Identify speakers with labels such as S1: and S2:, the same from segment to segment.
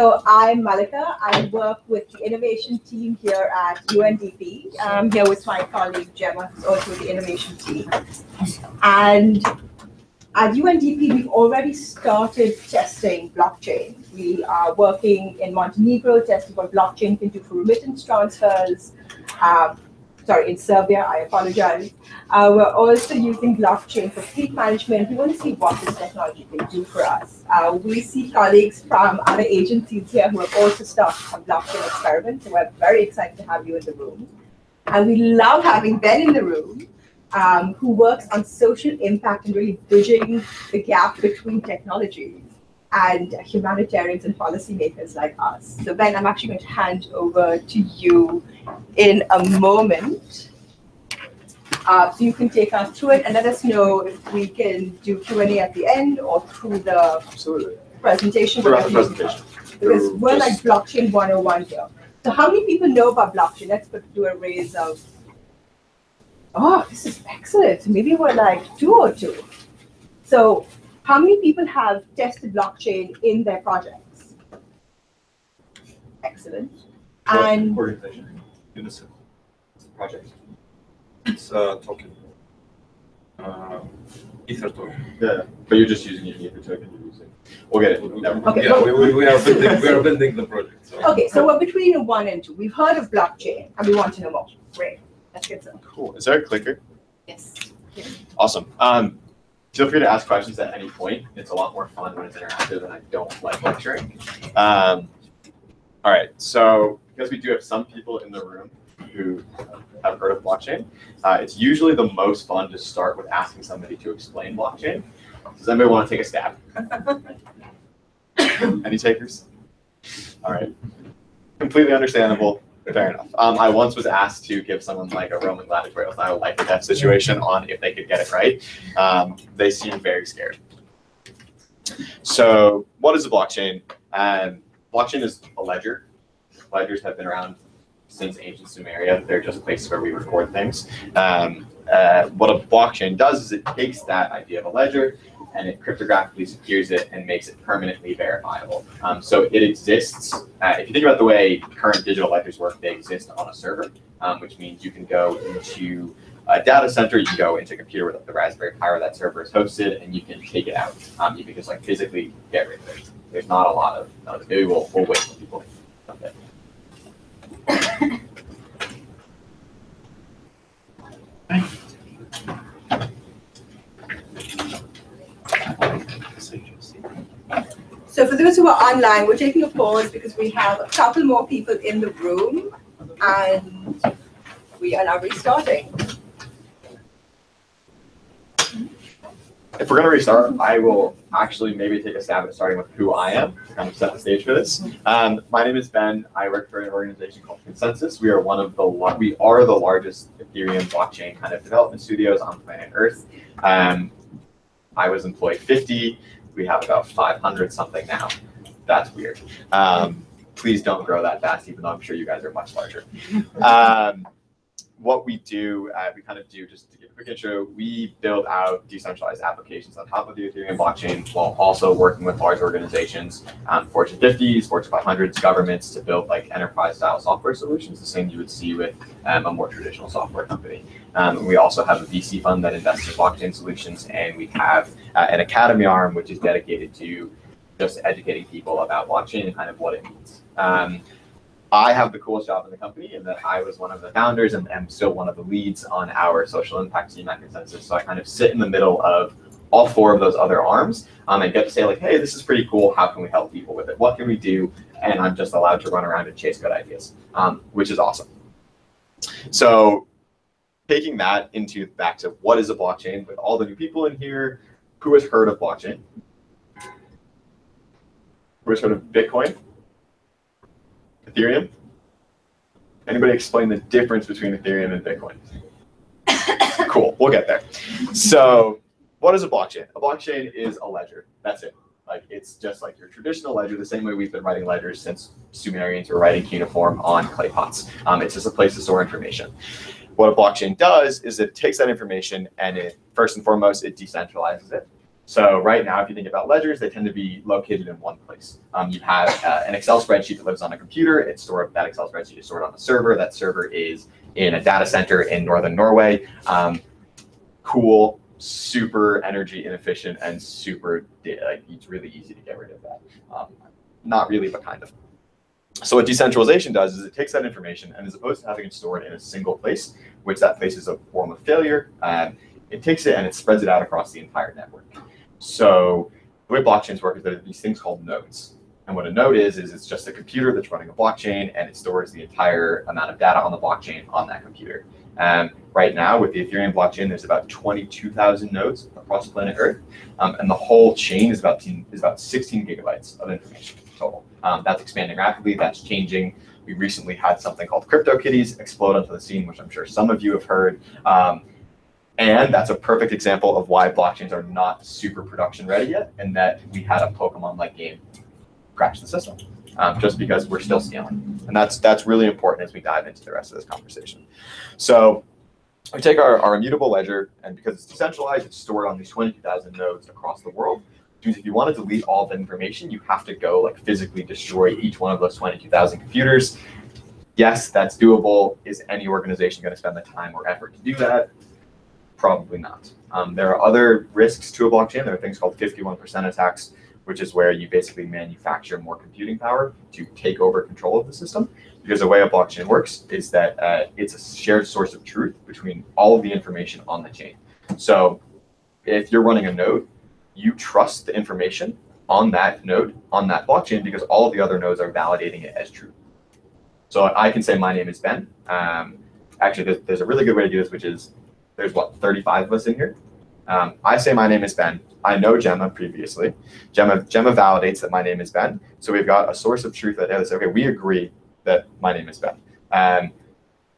S1: So I'm Malika. I work with the innovation team here at UNDP. I'm here with my colleague Gemma, who's also the innovation team. And at UNDP, we've already started testing blockchain. We are working in Montenegro, testing what blockchain can do for remittance transfers. Um, sorry, in Serbia, I apologize. Uh, we're also using blockchain for fleet management. We want to see what this technology can do for us. Uh, we see colleagues from other agencies here who have also started some blockchain experiments, so we're very excited to have you in the room. And we love having Ben in the room, um, who works on social impact and really bridging the gap between technologies and humanitarians and policymakers like us. So Ben, I'm actually going to hand over to you in a moment. Uh, so you can take us through it and let us know if we can do Q&A at the end or through the
S2: Absolutely.
S1: presentation.
S2: Throughout the presentation.
S1: Because we're like blockchain 101 here. So how many people know about blockchain? Let's put, do a raise of, oh, this is excellent. Maybe we're like two or two. So how many people have tested blockchain in their projects? Excellent. And
S2: Organization. UNICEF. It's a project. It's a token. Um, Ether token.
S3: Yeah, but you're just using your Ether token you're using. We'll get it. Never mind.
S1: Okay,
S2: Yeah, we, we, we are building, we are building the project, so.
S1: okay, so we're between a one and two. We've heard of blockchain and we want to know more. Great. Let's get some.
S3: Cool. Is there a clicker?
S1: Yes.
S3: Awesome. Um, feel free to ask questions at any point. It's a lot more fun when it's interactive, and I don't like lecturing. Um, all right. So because we do have some people in the room who have heard of blockchain, uh, it's usually the most fun to start with asking somebody to explain blockchain. Does anybody want to take a stab? Any takers? All right. Completely understandable. Fair enough. Um, I once was asked to give someone like a Roman gladiatorial style life or death situation on if they could get it right. Um, they seemed very scared. So, what is a blockchain? Um, blockchain is a ledger. Ledgers have been around since ancient Sumeria. They're just places where we record things. Um, uh, what a blockchain does is it takes that idea of a ledger and it cryptographically secures it and makes it permanently verifiable. Um, so it exists. Uh, if you think about the way current digital ledgers work, they exist on a server, um, which means you can go into a data center, you can go into a computer with the Raspberry Pi where that server is hosted, and you can take it out. Um, you can just like physically get rid of it. There's not a lot of, uh, maybe we'll, we'll wait for people.
S1: Who are online, we're taking a pause because we have a couple more people in the room and we are now restarting.
S3: If we're gonna restart, I will actually maybe take a stab at starting with who I am, to kind of set the stage for this. Um, my name is Ben. I work for an organization called ConsenSys. We are one of the we are the largest Ethereum blockchain kind of development studios on planet Earth. Um, I was employed 50. We have about 500 something now. That's weird. Um, please don't grow that fast, even though I'm sure you guys are much larger. Um, what we do, uh, we kind of do just to give a quick intro, we build out decentralized applications on top of the Ethereum blockchain while also working with large organizations, um, Fortune 50s, Fortune 500s, governments to build like enterprise style software solutions, the same you would see with um, a more traditional software company. Um, we also have a VC fund that invests in blockchain solutions, and we have uh, an academy arm which is dedicated to just educating people about blockchain and kind of what it means. I have the coolest job in the company in that I was one of the founders and am still one of the leads on our social impact team at ConsenSys. So I kind of sit in the middle of all four of those other arms um, and get to say like, hey, this is pretty cool. How can we help people with it? What can we do? And I'm just allowed to run around and chase good ideas, um, which is awesome. So taking that into back to what is a blockchain with all the new people in here, who has heard of blockchain? Who has heard of Bitcoin? Ethereum? Anybody explain the difference between Ethereum and Bitcoin? cool, we'll get there. So, what is a blockchain? A blockchain is a ledger. That's it. Like it's just like your traditional ledger, the same way we've been writing ledgers since Sumerians were writing cuneiform on clay pots. Um, it's just a place to store information. What a blockchain does is it takes that information and it first and foremost it decentralizes it. So right now, if you think about ledgers, they tend to be located in one place. Um, you have uh, an Excel spreadsheet that lives on a computer. It's stored, that Excel spreadsheet is stored on a server. That server is in a data center in northern Norway. Um, cool, super energy inefficient, and super, like, it's really easy to get rid of that. Um, not really, but kind of. So what decentralization does is it takes that information and as opposed to having it stored in a single place, which that place is a form of failure, um, it takes it and it spreads it out across the entire network. So the way blockchains work is there are these things called nodes. And what a node is, is it's just a computer that's running a blockchain and it stores the entire amount of data on the blockchain on that computer. And right now with the Ethereum blockchain, there's about 22,000 nodes across planet Earth. Um, and the whole chain is about, is about 16 gigabytes of information total. Um, that's expanding rapidly. That's changing. We recently had something called CryptoKitties explode onto the scene, which I'm sure some of you have heard. Um, and that's a perfect example of why blockchains are not super production ready yet, and that we had a Pokemon-like game crash the system, um, just because we're still scaling. And that's that's really important as we dive into the rest of this conversation. So we take our, our immutable ledger, and because it's decentralized, it's stored on these 22,000 nodes across the world. Means if you want to delete all the information, you have to go like physically destroy each one of those 22,000 computers. Yes, that's doable. Is any organization going to spend the time or effort to do that? Probably not. Um, there are other risks to a blockchain. There are things called 51% attacks, which is where you basically manufacture more computing power to take over control of the system. Because the way a blockchain works is that uh, it's a shared source of truth between all of the information on the chain. So if you're running a node, you trust the information on that node, on that blockchain, because all of the other nodes are validating it as true. So I can say my name is Ben. Um, actually, there's, there's a really good way to do this, which is there's what 35 of us in here. Um, I say my name is Ben. I know Gemma previously. Gemma Gemma validates that my name is Ben. So we've got a source of truth that says, okay, we agree that my name is Ben. Um,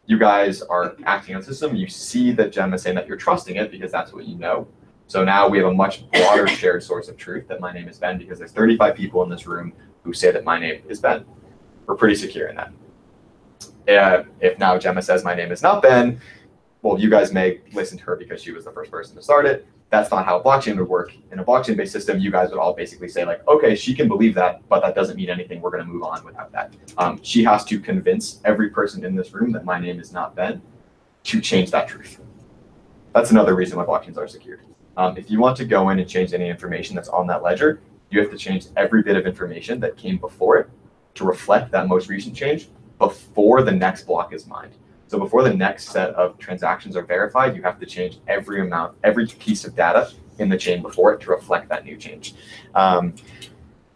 S3: you guys are acting on the system. You see that Gemma is saying that you're trusting it because that's what you know. So now we have a much broader shared source of truth that my name is Ben because there's 35 people in this room who say that my name is Ben. We're pretty secure in that. Uh, if now Gemma says my name is not Ben, well, you guys may listen to her because she was the first person to start it. That's not how blockchain would work. In a blockchain-based system, you guys would all basically say like, okay, she can believe that, but that doesn't mean anything. We're going to move on without that. Um, she has to convince every person in this room that my name is not Ben to change that truth. That's another reason why blockchains are secured. Um, if you want to go in and change any information that's on that ledger, you have to change every bit of information that came before it to reflect that most recent change before the next block is mined. So before the next set of transactions are verified, you have to change every amount, every piece of data in the chain before it to reflect that new change. Um,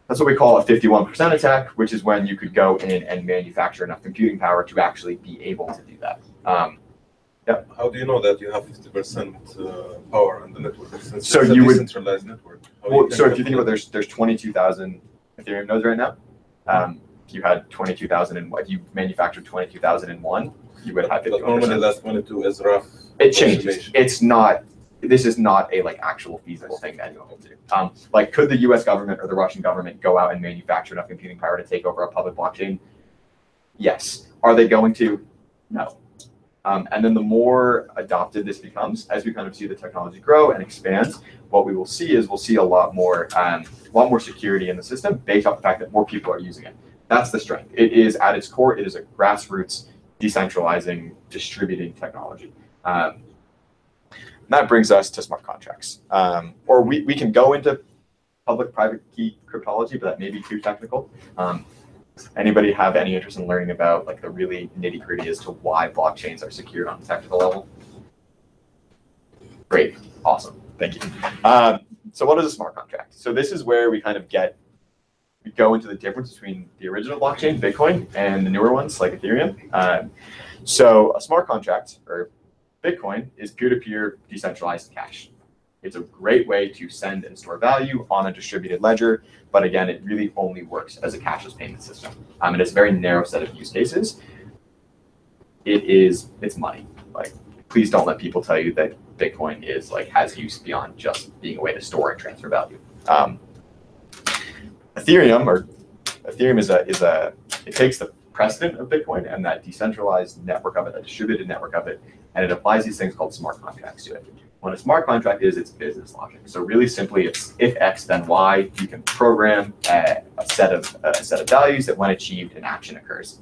S3: that's what we call a 51% attack, which is when you could go in and manufacture enough computing power to actually be able to do that. Um,
S2: How do you know that you have fifty percent uh, power on the network? Since
S3: So you would-
S2: decentralized network.
S3: Well, so if you think about there's there's 22,000 Ethereum nodes right now. Um, if you had 22,000 and if you manufactured 22,001, you would have?
S2: But
S3: 51%.
S2: normally that's twenty-two is rough.
S3: It changes. It's not. This is not a like actual feasible thing that you can do. Um, like, could the U.S. government or the Russian government go out and manufacture enough computing power to take over a public blockchain? Yes. Are they going to? No. Um, and then the more adopted this becomes, as we kind of see the technology grow and expand, what we will see is we'll see a lot more, um, a lot more security in the system based off the fact that more people are using it. That's the strength. It is at its core, it is a grassroots, decentralizing, distributing technology. Um, that brings us to smart contracts. Um, or we, we can go into public-private key cryptology, but that may be too technical. Um, anybody have any interest in learning about like the really nitty-gritty as to why blockchains are secured on a technical level? Great, awesome, thank you. Um, so what is a smart contract? So this is where we kind of get we go into the difference between the original blockchain, Bitcoin, and the newer ones like Ethereum. Um, so a smart contract or Bitcoin is peer-to-peer decentralized cash. It's a great way to send and store value on a distributed ledger, but again, it really only works as a cashless payment system. Um, and it's a very narrow set of use cases. It is, it's money. Like, please don't let people tell you that Bitcoin is like has use beyond just being a way to store and transfer value. Um, Ethereum or Ethereum is a is a it takes the precedent of Bitcoin and that decentralized network of it, a distributed network of it, and it applies these things called smart contracts to it. What a smart contract is, it's business logic. So really simply, it's if X then Y, you can program a, a set of a set of values that when achieved, an action occurs.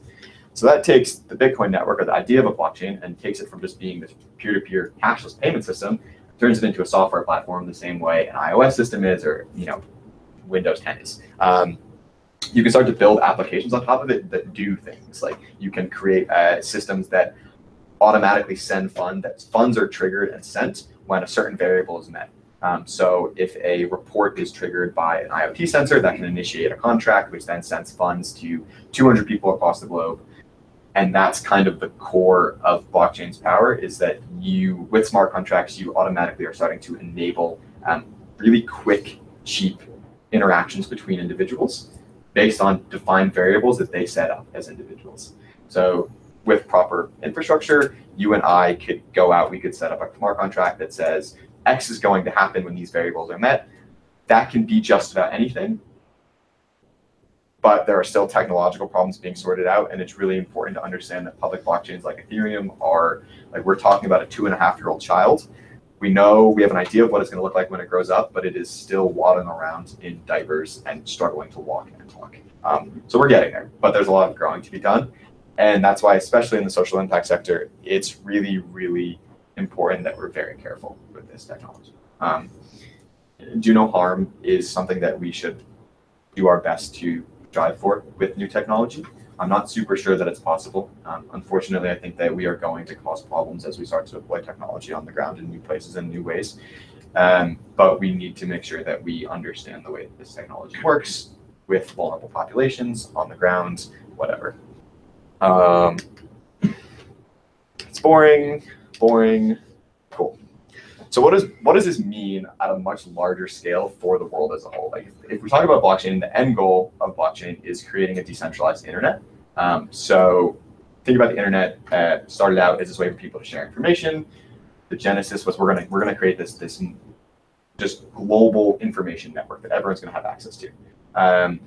S3: So that takes the Bitcoin network or the idea of a blockchain and takes it from just being this peer-to-peer cashless payment system, turns it into a software platform the same way an iOS system is, or you know, Windows 10 is. Um, you can start to build applications on top of it that do things like you can create uh, systems that automatically send fund that funds are triggered and sent when a certain variable is met. Um, so if a report is triggered by an IoT sensor, that can initiate a contract, which then sends funds to 200 people across the globe. And that's kind of the core of blockchain's power is that you, with smart contracts, you automatically are starting to enable um, really quick, cheap interactions between individuals based on defined variables that they set up as individuals. So with proper infrastructure, you and I could go out, we could set up a smart contract that says X is going to happen when these variables are met. That can be just about anything, but there are still technological problems being sorted out. And it's really important to understand that public blockchains like Ethereum are like we're talking about a two and a half year old child. We know we have an idea of what it's going to look like when it grows up, but it is still waddling around in diapers and struggling to walk and talk. Um, so we're getting there, but there's a lot of growing to be done. And that's why, especially in the social impact sector, it's really, really important that we're very careful with this technology. Um, do no harm is something that we should do our best to drive for with new technology. I'm not super sure that it's possible. Um, unfortunately, I think that we are going to cause problems as we start to deploy technology on the ground in new places and new ways. Um, but we need to make sure that we understand the way that this technology works with vulnerable populations on the ground, whatever. Um, it's boring, boring, cool. So what does what does this mean at a much larger scale for the world as a whole? Like if, if we talk about blockchain, the end goal of blockchain is creating a decentralized internet. Um, so think about the internet. Uh, started out as this way for people to share information. The genesis was we're gonna we're gonna create this this just global information network that everyone's gonna have access to. Um,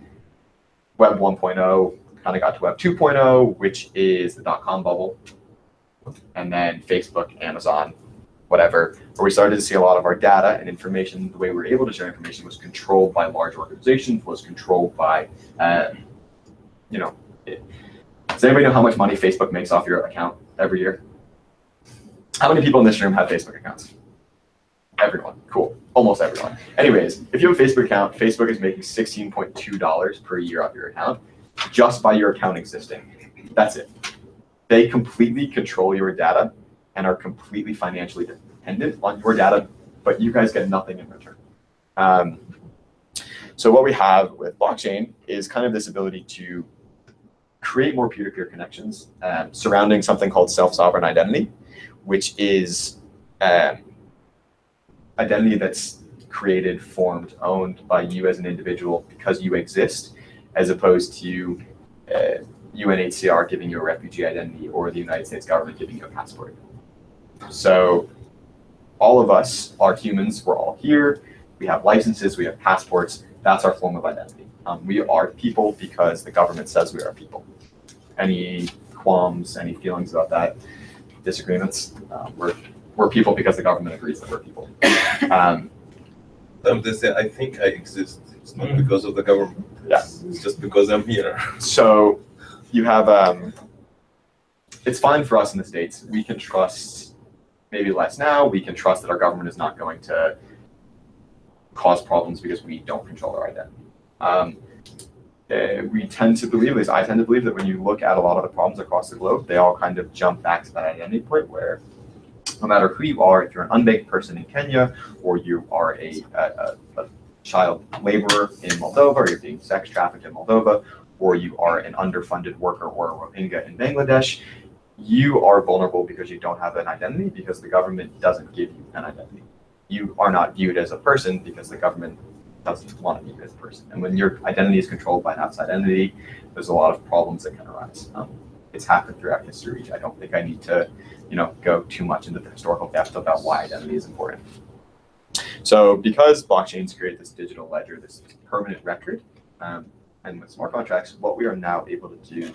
S3: Web 1.0 kind of got to Web 2.0, which is the dot com bubble, and then Facebook, Amazon, whatever, where we started to see a lot of our data and information, the way we were able to share information was controlled by large organizations, was controlled by, uh, you know, does anybody know how much money Facebook makes off your account every year? How many people in this room have Facebook accounts? Everyone. Cool. Almost everyone. Anyways, if you have a Facebook account, Facebook is making $16.2 per year off your account just by your account existing. That's it. They completely control your data and are completely financially dependent on your data, but you guys get nothing in return. Um, so what we have with blockchain is kind of this ability to create more peer-to-peer connections um, surrounding something called self-sovereign identity, which is um, identity that's created, formed, owned by you as an individual because you exist, as opposed to uh, UNHCR giving you a refugee identity or the United States government giving you a passport. So all of us are humans. We're all here. We have licenses. We have passports. That's our form of identity. Um, we are people because the government says we are people. Any qualms, any feelings about that? Disagreements? Um, we're we're people because the government agrees that we're people. Um,
S2: Um, they say, I think I exist. It's not because of the government.
S3: Yeah.
S2: It's, it's just because I'm here.
S3: so you have um, it's fine for us in the states. We can trust maybe less now. We can trust that our government is not going to cause problems because we don't control our identity. Um, uh, we tend to believe, at least I tend to believe, that when you look at a lot of the problems across the globe, they all kind of jump back to that identity point where no matter who you are, if you're an unbanked person in Kenya, or you are a, a, a child laborer in Moldova, or you're being sex trafficked in Moldova, or you are an underfunded worker or a Rohingya in Bangladesh, you are vulnerable because you don't have an identity because the government doesn't give you an identity. You are not viewed as a person because the government doesn't want to you as person. And when your identity is controlled by an outside entity, there's a lot of problems that can arise. Um, it's happened throughout history. I don't think I need to, you know, go too much into the historical depth about why identity is important. So because blockchains create this digital ledger, this permanent record, um, and with smart contracts, what we are now able to do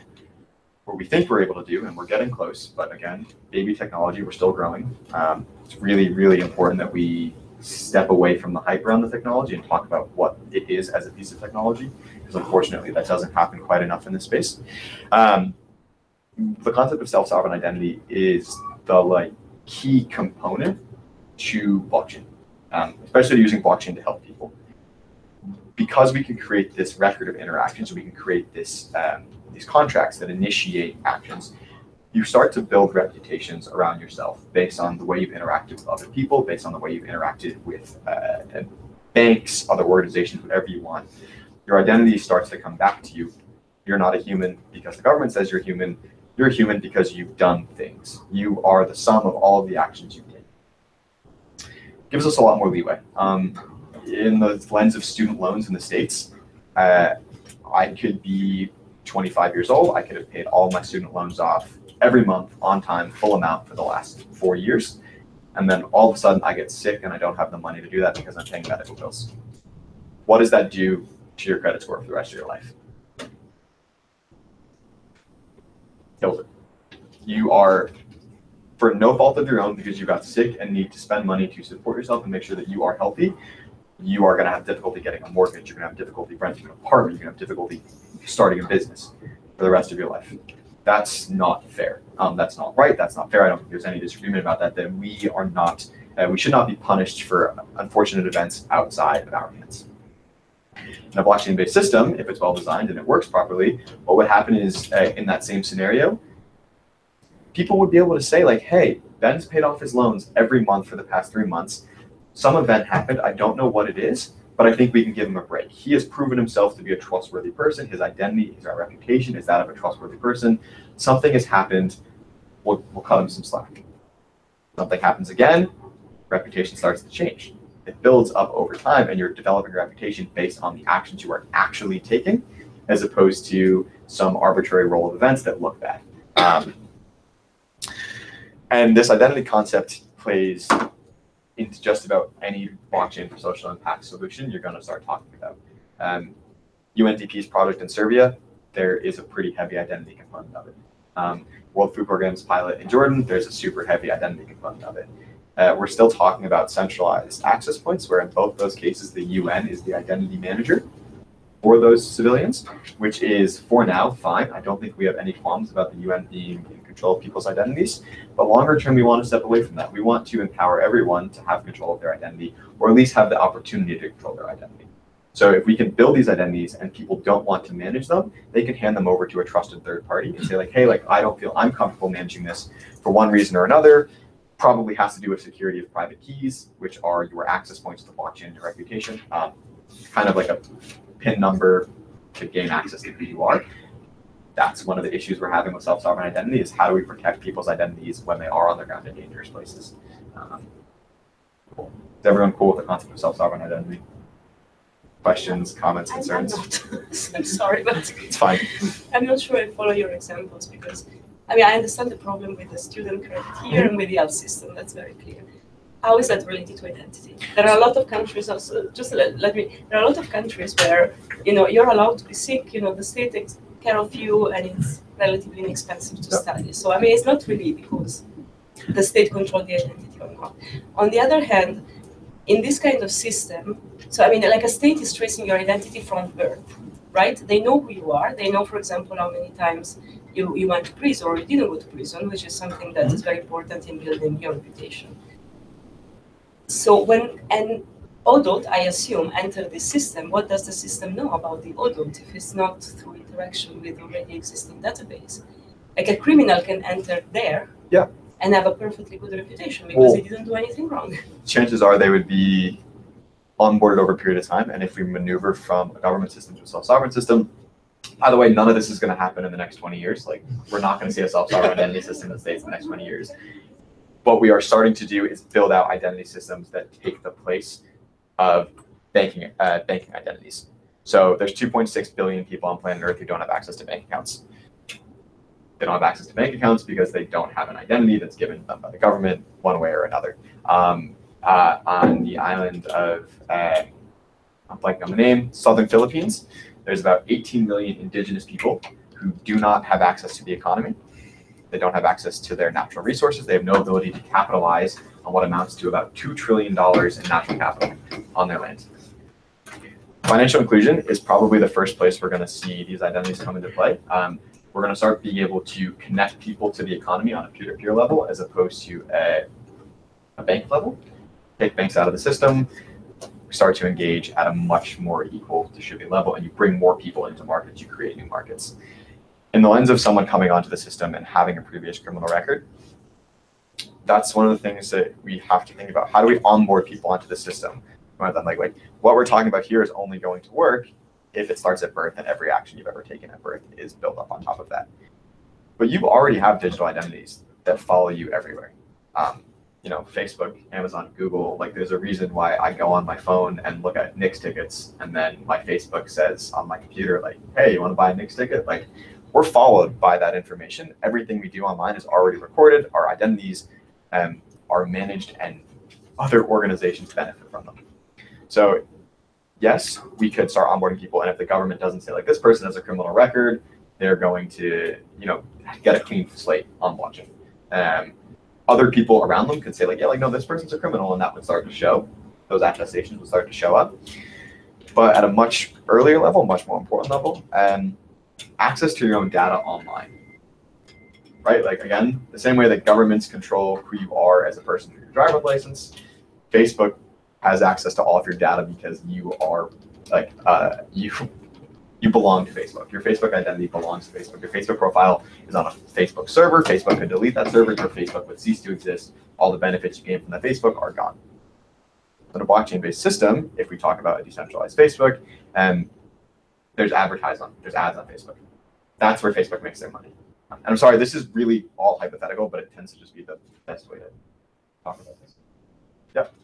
S3: what we think we're able to do, and we're getting close. But again, baby technology, we're still growing. Um, it's really, really important that we step away from the hype around the technology and talk about what it is as a piece of technology, because unfortunately that doesn't happen quite enough in this space. Um, the concept of self-sovereign identity is the like key component to blockchain, um, especially using blockchain to help people. Because we can create this record of interactions, we can create this um, these contracts that initiate actions. You start to build reputations around yourself based on the way you've interacted with other people, based on the way you've interacted with uh, banks, other organizations, whatever you want. Your identity starts to come back to you. You're not a human because the government says you're human. You're a human because you've done things. You are the sum of all of the actions you did. Gives us a lot more leeway. Um, in the lens of student loans in the States, uh, I could be 25 years old. I could have paid all my student loans off every month on time, full amount for the last four years. And then all of a sudden I get sick and I don't have the money to do that because I'm paying medical bills. What does that do to your credit score for the rest of your life? Kills it. You are, for no fault of your own, because you got sick and need to spend money to support yourself and make sure that you are healthy, you are going to have difficulty getting a mortgage. You're going to have difficulty renting an apartment. You're going to have difficulty starting a business for the rest of your life. That's not fair. Um, that's not right. That's not fair. I don't think there's any disagreement about that. That we are not, uh, we should not be punished for unfortunate events outside of our hands. In a blockchain-based system, if it's well designed and it works properly, what would happen is uh, in that same scenario, people would be able to say like, "Hey, Ben's paid off his loans every month for the past three months. Some event happened. I don't know what it is, but I think we can give him a break. He has proven himself to be a trustworthy person. His identity, his reputation is that of a trustworthy person. Something has happened. We'll, we'll cut him some slack. Something happens again. Reputation starts to change. It builds up over time, and you're developing a reputation based on the actions you are actually taking, as opposed to some arbitrary roll of events that look bad. Um, and this identity concept plays into just about any blockchain for social impact solution you're going to start talking about. Um, UNDP's project in Serbia, there is a pretty heavy identity component of it. Um, World Food Program's pilot in Jordan, there's a super heavy identity component of it. Uh, we're still talking about centralized access points, where in both those cases, the UN is the identity manager for those civilians, which is for now fine. I don't think we have any qualms about the UN being in control of people's identities. But longer term, we want to step away from that. We want to empower everyone to have control of their identity, or at least have the opportunity to control their identity. So if we can build these identities and people don't want to manage them, they can hand them over to a trusted third party and say like, hey, like I don't feel I'm comfortable managing this for one reason or another. Probably has to do with security of private keys, which are your access points to the blockchain and your reputation. Um, kind of like a PIN number to gain access to who you are. That's one of the issues we're having with self-sovereign identity is how do we protect people's identities when they are on the ground in dangerous places. Um, cool. Is everyone cool with the concept of self-sovereign identity? Questions, comments, concerns?
S4: I'm not. I'm sorry, but
S3: It's fine.
S4: I'm not sure I follow your examples because, I mean, I understand the problem with the student credit here and with the health system, that's very clear. How is that related to identity? There are a lot of countries also, just let, let me, there are a lot of countries where, you know, you're allowed to be sick, you know, the state care of you and it's relatively inexpensive to study. So, I mean, it's not really because the state controls the identity or not. On the other hand, in this kind of system, so I mean, like a state is tracing your identity from birth, right? They know who you are. They know, for example, how many times you, you went to prison or you didn't go to prison, which is something that is mm-hmm. very important in building your reputation. So when an adult, I assume, enter the system, what does the system know about the adult if it's not through interaction with already existing database? Like a criminal can enter there.
S3: Yeah.
S4: And have a perfectly good reputation because he
S3: Well-
S4: didn't do anything wrong.
S3: Chances are they would be onboarded over a period of time. And if we maneuver from a government system to a self-sovereign system, by the way, none of this is going to happen in the next 20 years. Like, we're not going to see a self-sovereign identity system in the States in the next 20 years. What we are starting to do is build out identity systems that take the place of banking, uh, banking identities. So there's 2.6 billion people on planet Earth who don't have access to bank accounts. They don't have access to bank accounts because they don't have an identity that's given them by the government one way or another. Um, uh, on the island of, uh, I'm blanking on the name, Southern Philippines, there's about 18 million indigenous people who do not have access to the economy. They don't have access to their natural resources. They have no ability to capitalize on what amounts to about $2 trillion in natural capital on their lands. Financial inclusion is probably the first place we're going to see these identities come into play. Um, we're going to start being able to connect people to the economy on a peer-to-peer level as opposed to a, a bank level. Take banks out of the system, start to engage at a much more equal distributed level, and you bring more people into markets, you create new markets. In the lens of someone coming onto the system and having a previous criminal record, that's one of the things that we have to think about. How do we onboard people onto the system? Like, like what we're talking about here is only going to work if it starts at birth and every action you've ever taken at birth is built up on top of that. But you already have digital identities that follow you everywhere. Um, you know, Facebook, Amazon, Google, like there's a reason why I go on my phone and look at Knicks tickets and then my Facebook says on my computer, like, hey, you want to buy a Knicks ticket? Like we're followed by that information. Everything we do online is already recorded. Our identities um, are managed and other organizations benefit from them. So yes, we could start onboarding people. And if the government doesn't say like this person has a criminal record, they're going to, you know, get a clean slate on blockchain. Um, other people around them could say like, yeah, like, no, this person's a criminal. And that would start to show, those attestations would start to show up. But at a much earlier level, much more important level, um, access to your own data online. Right? Like again, the same way that governments control who you are as a person through your driver's license, Facebook has access to all of your data because you are like uh, you you belong to Facebook. Your Facebook identity belongs to Facebook. Your Facebook profile is on a Facebook server. Facebook could delete that server. Your Facebook would cease to exist. All the benefits you gain from that Facebook are gone. In a blockchain-based system, if we talk about a decentralized Facebook, and um, there's advertising there's ads on Facebook. That's where Facebook makes their money. And I'm sorry, this is really all hypothetical, but it tends to just be the best way to talk about this. Yep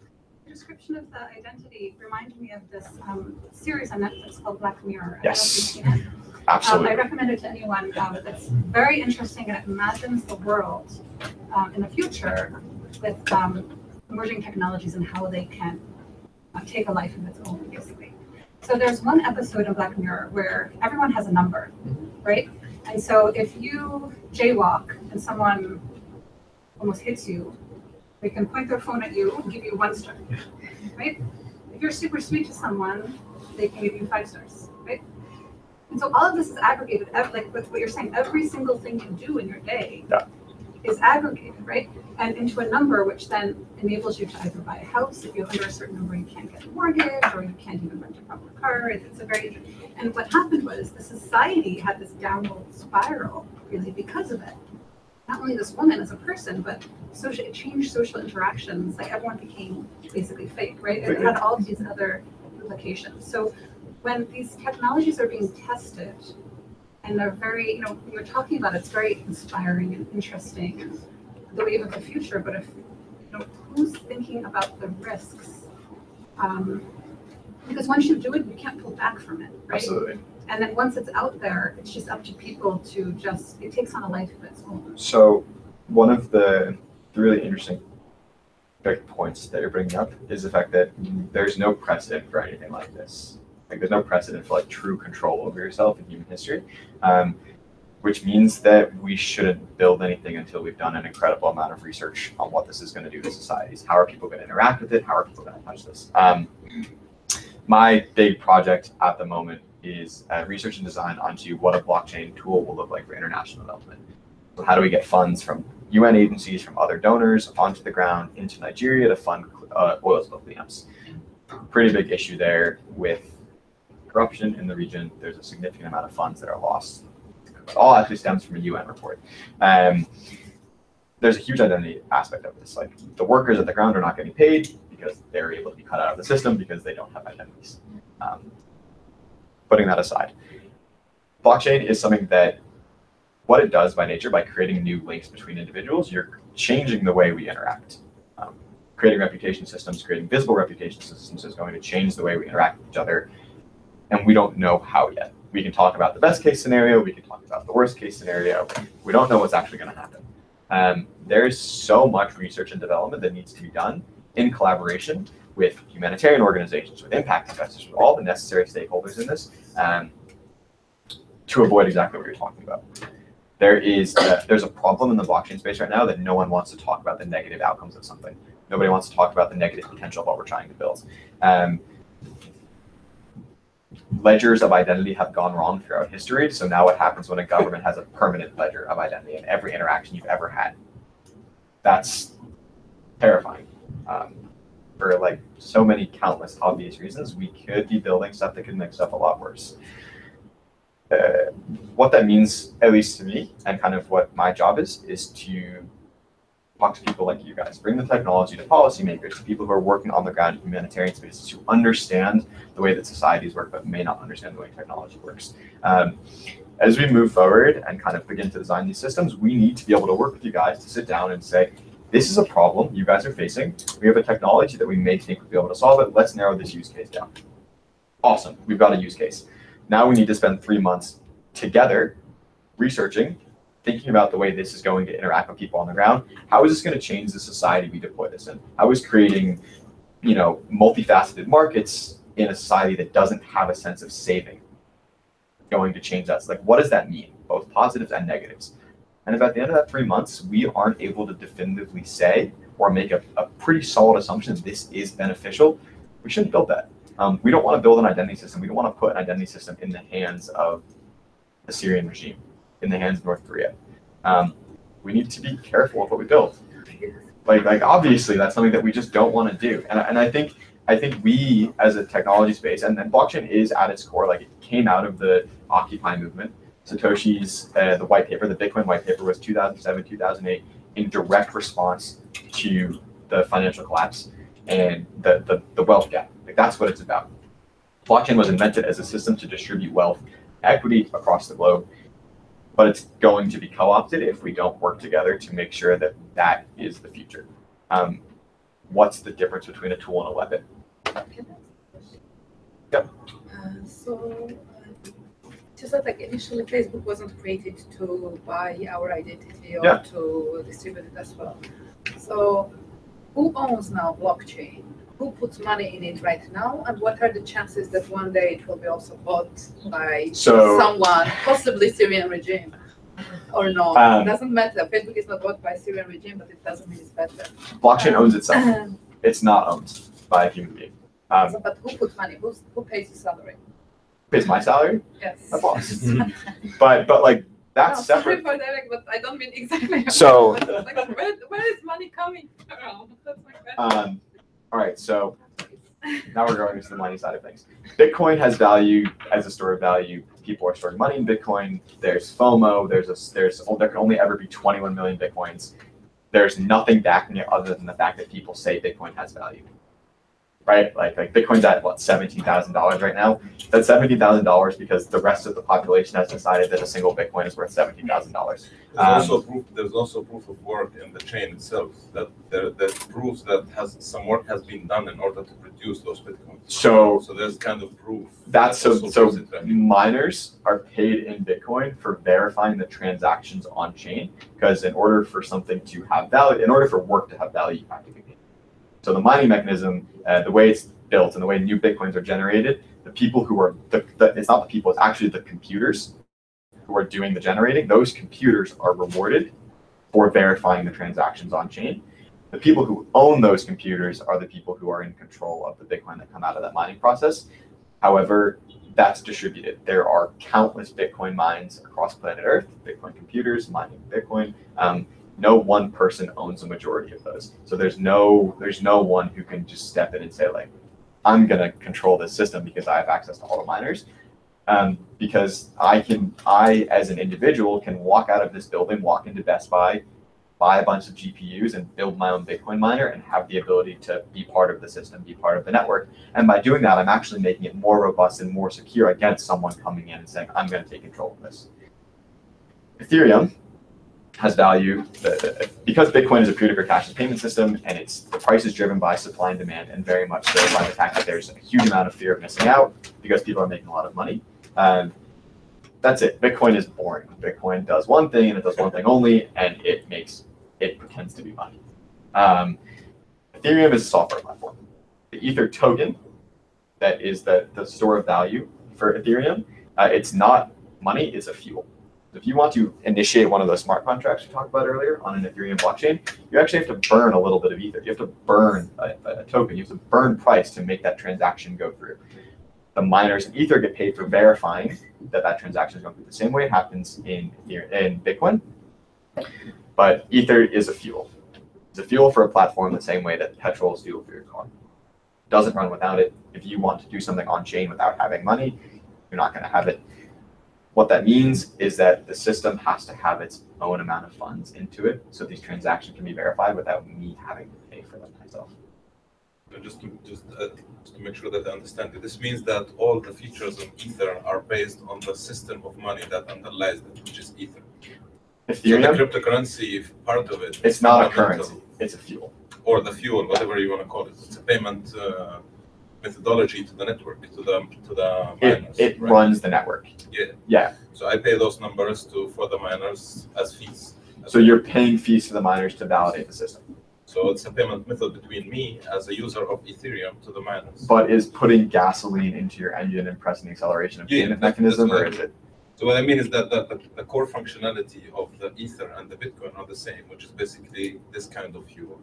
S5: description of the identity reminded me of this um, series on Netflix called Black Mirror.
S3: Yes. Absolutely.
S5: Um, I recommend it to anyone. Um, it's very interesting and it imagines the world um, in the future with um, emerging technologies and how they can uh, take a life of its own, basically. So there's one episode of Black Mirror where everyone has a number, right? And so if you jaywalk and someone almost hits you, they can point their phone at you and give you one star, right? If you're super sweet to someone, they can give you five stars, right? And so all of this is aggregated, like with what you're saying, every single thing you do in your day
S3: yeah.
S5: Is aggregated, right? And into a number, which then enables you to either buy a house. If you're under a certain number, you can't get a mortgage, or you can't even rent a proper car. It's a very, and what happened was the society had this downward spiral, really, because of it not only this woman as a person, but social, it changed social interactions. Like everyone became basically fake, right? It had all these other implications. So when these technologies are being tested and they're very, you know, you're talking about it's very inspiring and interesting and the wave of the future, but if, you know, who's thinking about the risks? Um, because once you do it, you can't pull back from it, right?
S3: Absolutely.
S5: And then once it's out there, it's just up to people to just, it takes on a life of its own.
S3: So one of the really interesting big points that you're bringing up is the fact that there's no precedent for anything like this. Like there's no precedent for like true control over yourself in human history, um, which means that we shouldn't build anything until we've done an incredible amount of research on what this is going to do to societies. How are people going to interact with it? How are people going to touch this? Um, my big project at the moment is uh, research and design onto what a blockchain tool will look like for international development. So how do we get funds from UN agencies, from other donors onto the ground into Nigeria to fund uh, oil spill cleanups? Pretty big issue there with corruption in the region. There's a significant amount of funds that are lost. It all actually stems from a UN report. Um, there's a huge identity aspect of this. Like the workers at the ground are not getting paid because they're able to be cut out of the system because they don't have identities. Um, putting that aside, blockchain is something that what it does by nature, by creating new links between individuals, you're changing the way we interact. Um, creating reputation systems, creating visible reputation systems is going to change the way we interact with each other. And we don't know how yet. We can talk about the best case scenario, we can talk about the worst case scenario. We don't know what's actually going to happen. Um, there's so much research and development that needs to be done in collaboration with humanitarian organizations, with impact investors, with all the necessary stakeholders in this. Um, to avoid exactly what you're talking about. There is a, there's a problem in the blockchain space right now that no one wants to talk about the negative outcomes of something. Nobody wants to talk about the negative potential of what we're trying to build. Um, ledgers of identity have gone wrong throughout history. So now what happens when a government has a permanent ledger of identity in every interaction you've ever had? That's terrifying. Um, for like so many countless obvious reasons, we could be building stuff that could make stuff a lot worse. Uh, what that means, at least to me, and kind of what my job is, is to talk to people like you guys, bring the technology to policymakers, to people who are working on the ground in humanitarian spaces, who understand the way that societies work, but may not understand the way technology works. Um, as we move forward and kind of begin to design these systems, we need to be able to work with you guys to sit down and say, this is a problem you guys are facing. We have a technology that we may think would be able to solve it. Let's narrow this use case down. Awesome, we've got a use case. Now we need to spend three months together researching, thinking about the way this is going to interact with people on the ground. How is this going to change the society we deploy this in? How is creating, you know, multifaceted markets in a society that doesn't have a sense of saving going to change that? So like, what does that mean? Both positives and negatives. And at the end of that three months, we aren't able to definitively say or make a, a pretty solid assumption that this is beneficial, we shouldn't build that. Um, we don't want to build an identity system. We don't want to put an identity system in the hands of the Syrian regime, in the hands of North Korea. Um, we need to be careful with what we build. Like, like obviously, that's something that we just don't want to do. And, and I think I think we, as a technology space, and, and blockchain is at its core, like it came out of the Occupy movement. Satoshi's uh, the white paper, the Bitcoin white paper, was 2007, 2008, in direct response to the financial collapse and the, the, the wealth gap. Like that's what it's about. Blockchain was invented as a system to distribute wealth, equity across the globe, but it's going to be co-opted if we don't work together to make sure that that is the future. Um, what's the difference between a tool and a weapon? Yep.
S6: Uh, so, uh, just like initially Facebook wasn't created to buy our identity or
S3: Yeah.
S6: to distribute it as well. So, who owns now blockchain? Who puts money in it right now? And what are the chances that one day it will be also bought by
S3: So-
S6: someone, possibly Syrian regime? Or no,
S3: Um,
S6: it doesn't matter. Facebook is not bought by Syrian regime, but it doesn't mean it's better.
S3: Blockchain owns itself. It's not owned by a human being. Um,
S6: So, but who puts money? Who's, who pays the salary?
S3: pays my salary,
S6: Yes.
S3: my boss. But but like that's
S6: No, sorry
S3: separate.
S6: for Derek, but I don't mean exactly.
S3: So-
S6: Like, where, where is money coming from? That's.
S3: Um, all right, so now we're going into the money side of things. Bitcoin has value as a store of value. People are storing money in Bitcoin. There's FOMO. There's a there's there can only ever be 21 million Bitcoins. There's nothing backing it other than the fact that people say Bitcoin has value. Right? Like like Bitcoin's at what seventeen thousand dollars right now. That's seventeen thousand dollars because the rest of the population has decided that a single Bitcoin is worth seventeen thousand dollars.
S7: There's
S3: Um,
S7: also proof, there's also proof of work in the chain itself that there, that proves that has, some work has been done in order to produce those bitcoins.
S3: So
S7: So there's kind of proof.
S3: That's
S7: that
S3: so so
S7: proves it value.
S3: miners are paid in Bitcoin for verifying the transactions on chain because in order for something to have value, in order for work to have value, you have to. So the mining mechanism, uh, the way it's built and the way new Bitcoins are generated, the people who are the, the it's not the people, it's actually the computers who are doing the generating. Those computers are rewarded for verifying the transactions on chain. The people who own those computers are the people who are in control of the Bitcoin that come out of that mining process. However, that's distributed. There are countless Bitcoin mines across planet Earth, Bitcoin computers mining Bitcoin. Um, no one person owns a majority of those. So there's no there's no one who can just step in and say like, I'm gonna control this system because I have access to all the miners. Um, because I can I as an individual can walk out of this building, walk into Best Buy, buy a bunch of GPUs and build my own Bitcoin miner and have the ability to be part of the system, be part of the network. And by doing that, I'm actually making it more robust and more secure against someone coming in and saying, I'm going to take control of this. Ethereum has value the- because Bitcoin is a peer-to-peer cashless payment system and it's the price is driven by supply and demand and very much so by the fact that there's a huge amount of fear of missing out because people are making a lot of money. Um, that's it. Bitcoin is boring. Bitcoin does one thing and it does one thing only, and it makes it pretends to be money. Um, Ethereum is a software platform. The Ether token, that is the, the store of value for Ethereum, uh, it's not money is a fuel. If you want to initiate one of those smart contracts we talked about earlier on an Ethereum blockchain, you actually have to burn a little bit of ether. You have to burn a, a token. You have to burn price to make that transaction go through. The miners in Ether get paid for verifying that that transaction is going through the same way it happens in in Bitcoin. But Ether is a fuel. It's a fuel for a platform the same way that petrol is fuel for your car. It Doesn't run without it. If you want to do something on chain without having money, you're not going to have it. What that means is that the system has to have its own amount of funds into it, so these transactions can be verified without me having to pay for them myself.
S7: And Just to, just, uh, just to make sure that I understand it, this means that all the features of Ether are based on the system of money that underlies it, which is Ether. So the cryptocurrency, if part of it.
S3: it's not a currency, it's a fuel.
S7: Or the fuel, whatever you want to call it. It's a payment uh, methodology to the network, to the, to the
S3: It,
S7: miners.
S3: it
S7: right?
S3: runs the network.
S7: Yeah.
S3: Yeah,
S7: So I pay those numbers to, for the miners as fees.
S3: so you're paying fees to the miners to validate the system,
S7: So it's a payment method between me as a user of Ethereum to the miners.
S3: but is putting gasoline into your engine and pressing the acceleration of
S7: Yeah,
S3: payment mechanism, or is it?
S7: So what I mean is that, that the, the core functionality of the Ether and the Bitcoin are the same, which is basically this kind of fuel.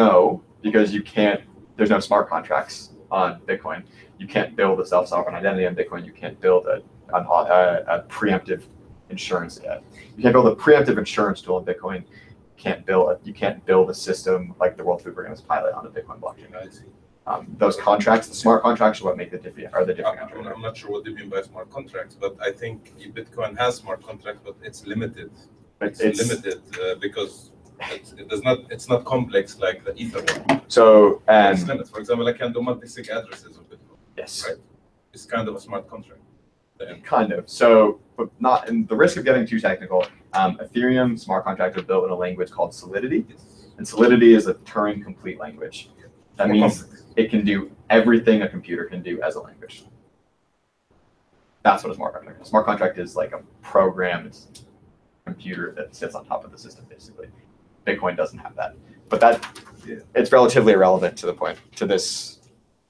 S3: No, because you can't, there's no smart contracts on Bitcoin. You can't build a self-sovereign identity on Bitcoin. You can't build a, a, a preemptive insurance yet. You can't build a preemptive insurance tool on Bitcoin. You can't build, a, you can't build a system like the World Food Program's pilot on a Bitcoin blockchain.
S7: I see.
S3: Um, those contracts, the smart contracts are what make the different, are the different
S7: I'm. I'm not sure what they mean by smart contracts, but I think Bitcoin has smart contracts, but it's limited. It's,
S3: it's,
S7: limited uh, because it's, it does not, it's not complex like the Ether one.
S3: so,
S7: It's
S3: and.
S7: For example, I can do multi-sig addresses of Bitcoin.
S3: yes.
S7: Right. It's kind of a smart contract.
S3: Kind of. So, but not, and the risk of getting too technical, um, Ethereum smart contract was built in a language called Solidity.
S7: it's
S3: And Solidity is a Turing complete language. That
S7: more
S3: means
S7: complex.
S3: it can do everything a computer can do as a language. That's what a smart contract is. Smart contract is like a programmed computer that sits on top of the system, basically. Bitcoin doesn't have that. But that,
S7: Yeah.
S3: it's relatively irrelevant to the point, to this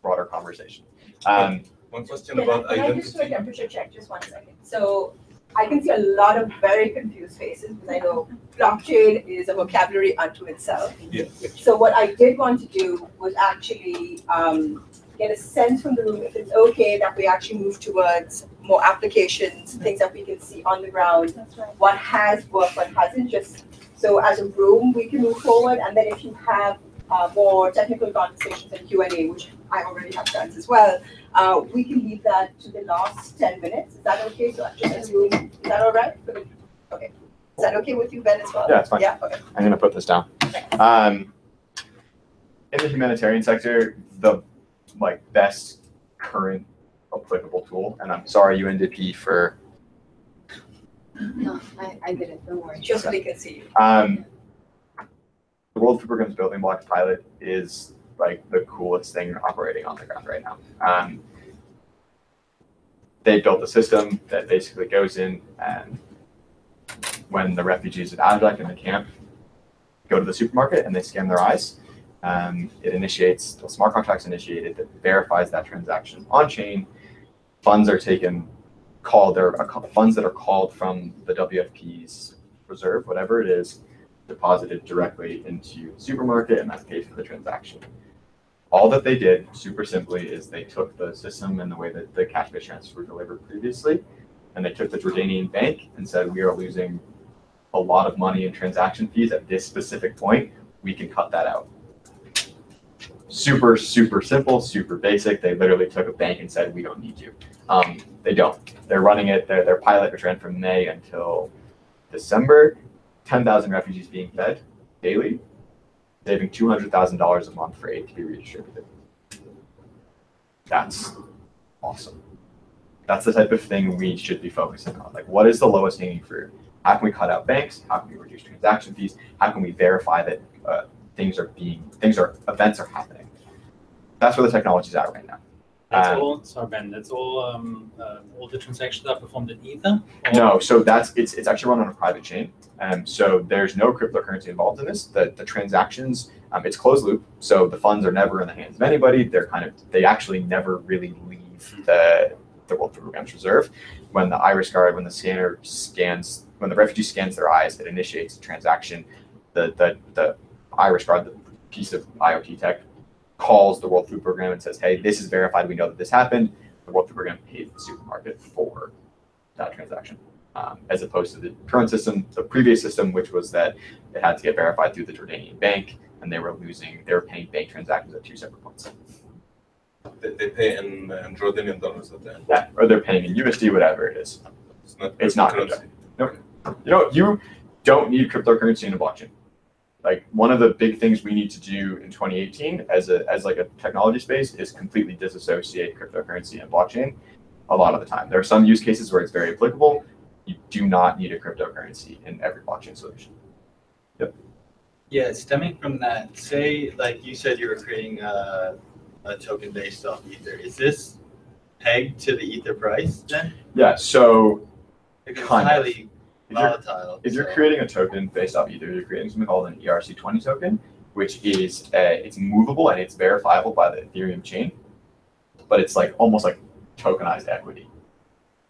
S3: broader conversation. Um,
S7: One question
S1: Can I,
S7: about
S1: can I just do a temperature check, just one second? So I can see a lot of very confused faces, because I know blockchain is a vocabulary unto itself.
S7: Yeah.
S1: So what I did want to do was actually um, get a sense from the room if it's okay that we actually move towards more applications, things that we can see on the ground, what has worked, what hasn't, just so as a room, we can move forward, and then if you have uh, more technical conversations and Q and A, which I already have done as well, uh, we can leave that to the last ten minutes. Is that okay? So just as a room, is that all right? Okay. Is that okay with you, Ben, as well?
S3: Yeah, it's fine.
S1: Yeah, okay.
S3: I'm gonna put this down. Um, in the humanitarian sector, the like best current applicable tool, and I'm sorry UNDP for
S8: No, I, I did it, don't worry.
S1: Just so we can see you.
S3: um, the World Food Program's building blocks pilot is like the coolest thing operating on the ground right now. Um, they built a system that basically goes in and when the refugees at Azraq in the camp go to the supermarket and they scan their eyes, um, it initiates, the smart contracts initiated that verifies that transaction on chain. Funds are taken, called, there are funds that are called from the WFP's reserve, whatever it is, deposited directly into supermarket and that's paid for the transaction. All that they did, super simply, is they took the system and the way that the cash-based transfers were delivered previously, and they took the Jordanian bank and said, we are losing a lot of money in transaction fees at this specific point, we can cut that out. Super, super simple, super basic. They literally took a bank and said, we don't need you. Um, they don't. They're running it, their, their pilot, which ran from May until December, 10,000 refugees being fed daily, saving $200,000 a month for aid to be redistributed. That's awesome. That's the type of thing we should be focusing on. Like, what is the lowest hanging fruit? How can we cut out banks? How can we reduce transaction fees? How can we verify that uh, things are being, things are, events are happening? That's where the technology is at right now.
S9: That's
S3: Um,
S9: all, sorry, Ben, that's all, um, uh, all the transactions are performed in Ether? or-
S3: No, so that's it's it's actually run on a private chain. Um, so there's no cryptocurrency involved in this. The the transactions, um, it's closed loop. So the funds are never in the hands of anybody. They're kind of they actually never really leave the the World Program's reserve. When the IrisGuard, when the scanner scans, when the refugee scans their eyes, it initiates a transaction. The the the IrisGuard, the piece of IoT tech, calls the World Food Program and says, "Hey, this is verified. We know that this happened." The World Food Program pays the supermarket for that transaction, um, as opposed to the current system, the previous system, which was that it had to get verified through the Jordanian bank, and they were losing, they were paying bank transactions at two separate points.
S7: They, they pay in, in Jordanian dollars at the end.
S3: Yeah, or they're paying in USD, whatever it is.
S7: It's not.
S3: It's not
S7: currency.
S3: You know, you don't need cryptocurrency in a blockchain. Like one of the big things we need to do in 2018 as a as like a technology space is completely disassociate cryptocurrency and blockchain. A lot of the time, there are some use cases where it's very applicable. You do not need a cryptocurrency in every blockchain solution. Yep.
S10: Yeah, stemming from that, say, like you said, you were creating a, a token based off Ether. Is this pegged to the Ether price then?
S3: Yeah. So
S10: Because it's
S3: Kind of.
S10: highly volatile.
S3: if you're
S10: so-
S3: creating a token based off Ether you're creating something called an E ERC20 token, which is uh, it's movable and it's verifiable by the Ethereum chain, but it's like almost like tokenized equity.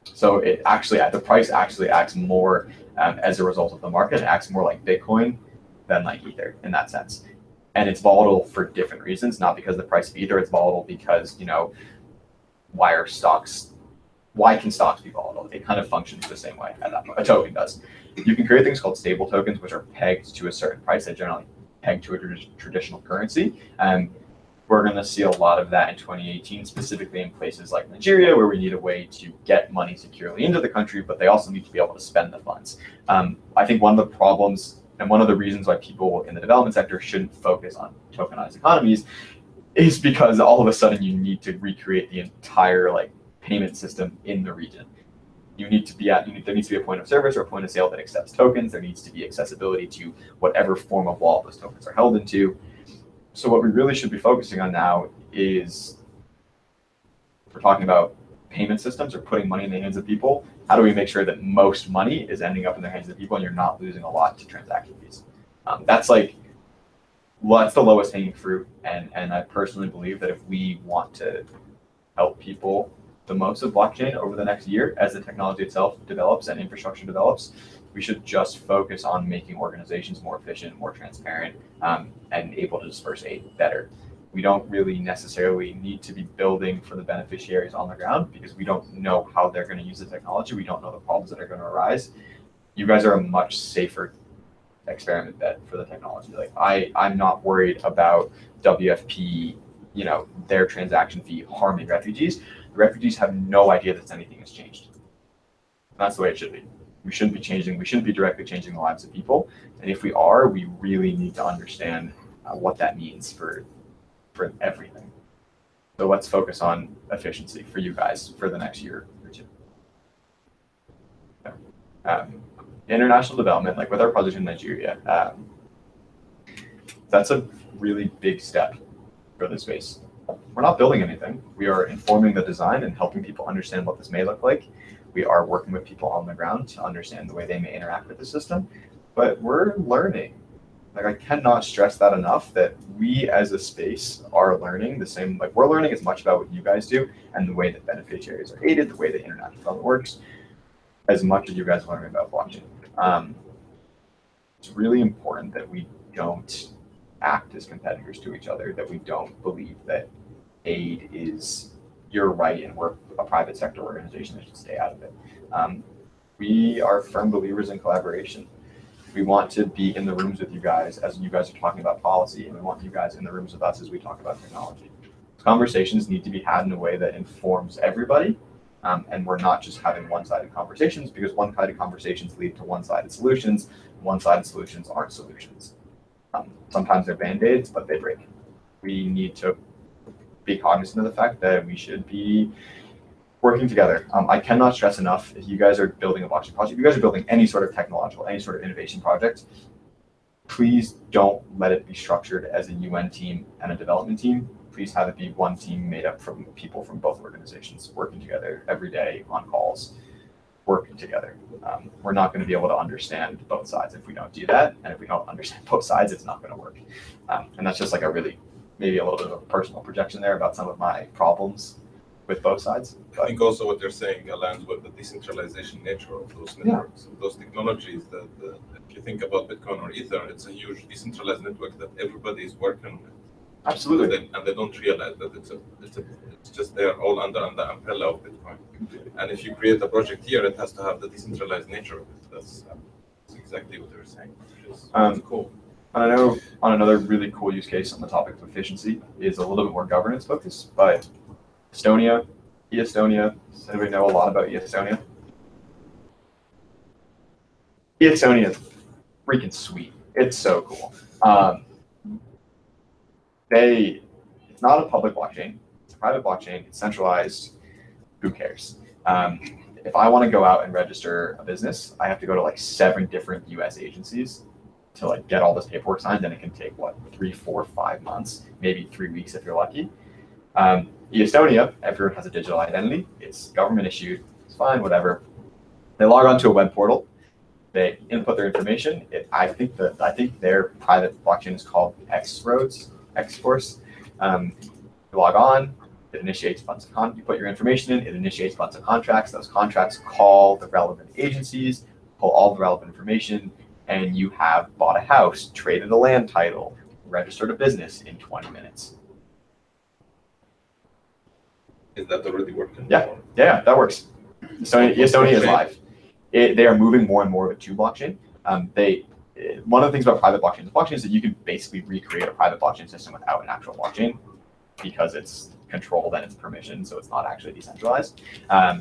S3: So it actually at the price actually acts more um, as a result of the market. It acts more like Bitcoin than like Ether in that sense, and it's volatile for different reasons. Not because the price of Ether, it's volatile because you know why are stocks why can stocks be volatile? It kind of functions the same way as a token does. You can create things called stable tokens, which are pegged to a certain price. They're generally pegged to a tradi- traditional currency. And we're going to see a lot of that in 2018, specifically in places like Nigeria, where we need a way to get money securely into the country, but they also need to be able to spend the funds. Um, I think one of the problems and one of the reasons why people in the development sector shouldn't focus on tokenized economies is because all of a sudden you need to recreate the entire like payment system in the region. You need to be at, need, there needs to be a point of service or a point of sale that accepts tokens. There needs to be accessibility to whatever form of wallet those tokens are held into. So what we really should be focusing on now is we're talking about payment systems or putting money in the hands of people. How do we make sure that most money is ending up in the hands of people and you're not losing a lot to transaction fees? Um, that's like that's the lowest hanging fruit, and and I personally believe that if we want to help people the most of blockchain over the next year as the technology itself develops and infrastructure develops, we should just focus on making organizations more efficient, more transparent, um, and able to disperse aid better. We don't really necessarily need to be building for the beneficiaries on the ground because we don't know how they're going to use the technology. We don't know the problems that are going to arise. You guys are a much safer experiment bed for the technology. Like I, I'm not worried about WFP, you know, their transaction fee harming refugees. Refugees have no idea that anything has changed. That's the way it should be. We shouldn't be changing. We shouldn't be directly changing the lives of people. And if we are, we really need to understand uh, what that means for for everything. So let's focus on efficiency for you guys for the next year or two. Um, international development, like with our project in Nigeria, um, that's a really big step for the space. We're not building anything. We are informing the design and helping people understand what this may look like. We are working with people on the ground to understand the way they may interact with the system, but we're learning. Like I cannot stress that enough that we as a space are learning the same, like we're learning as much about what you guys do and the way that beneficiaries are aided, the way that international development works, as much as you guys are learning about blockchain. Um, it's really important that we don't act as competitors to each other, that we don't believe that aid is your right and we're a private sector organization that should stay out of it. Um, we are firm believers in collaboration. We want to be in the rooms with you guys as you guys are talking about policy, and we want you guys in the rooms with us as we talk about technology. Conversations need to be had in a way that informs everybody um, and we're not just having one-sided conversations because one-sided conversations lead to one-sided solutions. One-sided solutions aren't solutions. Um, sometimes they're band-aids, but they break. We need to be cognizant of the fact that we should be working together. Um, I cannot stress enough, if you guys are building a blockchain project, if you guys are building any sort of technological, any sort of innovation project, please don't let it be structured as a UN team and a development team please have it be one team made up from people from both organizations working together every day on calls, working together. Um, we're not going to be able to understand both sides if we don't do that. And if we don't understand both sides, it's not going to work. Um, and that's just like a really, maybe a little bit of a personal projection there about some of my problems with both sides.
S7: I think also what they're saying aligns with the decentralization nature of those networks, of those technologies that, that if you think about Bitcoin or Ether, it's a huge decentralized network that everybody is working with. And
S3: absolutely,
S7: they, and they don't realize that it's a, it's a, it's just they're all under, under umbrella of Bitcoin. And if you create a project here, it has to have the decentralized nature of it. That's, that's exactly what they're saying, is
S3: Um,
S7: cool.
S3: And I know on another really cool use case on the topic of efficiency is a little bit more governance focused, but Estonia, e-Estonia, does anybody know a lot about e-Estonia? e-Estonia is freaking sweet. It's so cool. Um, they, it's not a public blockchain. It's a private blockchain. It's centralized. Who cares? Um, if I want to go out and register a business, I have to go to like seven different U.S. agencies to like get all this paperwork signed, then it can take what three, four, five months, maybe three weeks if you're lucky. Um, Estonia, everyone has a digital identity. It's government issued. It's fine, whatever. They log onto a web portal. They input their information. It, I think that I think their private blockchain is called X Roads, X Force. Um, you log on. It initiates bunch of con. You put your information in. It initiates bunch of contracts. Those contracts call the relevant agencies, pull all the relevant information, and you have bought a house, traded a land title, registered a business in 20 minutes.
S7: Is that already working?
S3: Yeah. Yeah, that works. Estonia, Estonia is live. It, they are moving more and more of it to blockchain. Um, they one of the things about private blockchains, blockchain is that you can basically recreate a private blockchain system without an actual blockchain because it's controlled and it's permissioned, so it's not actually decentralized. Um,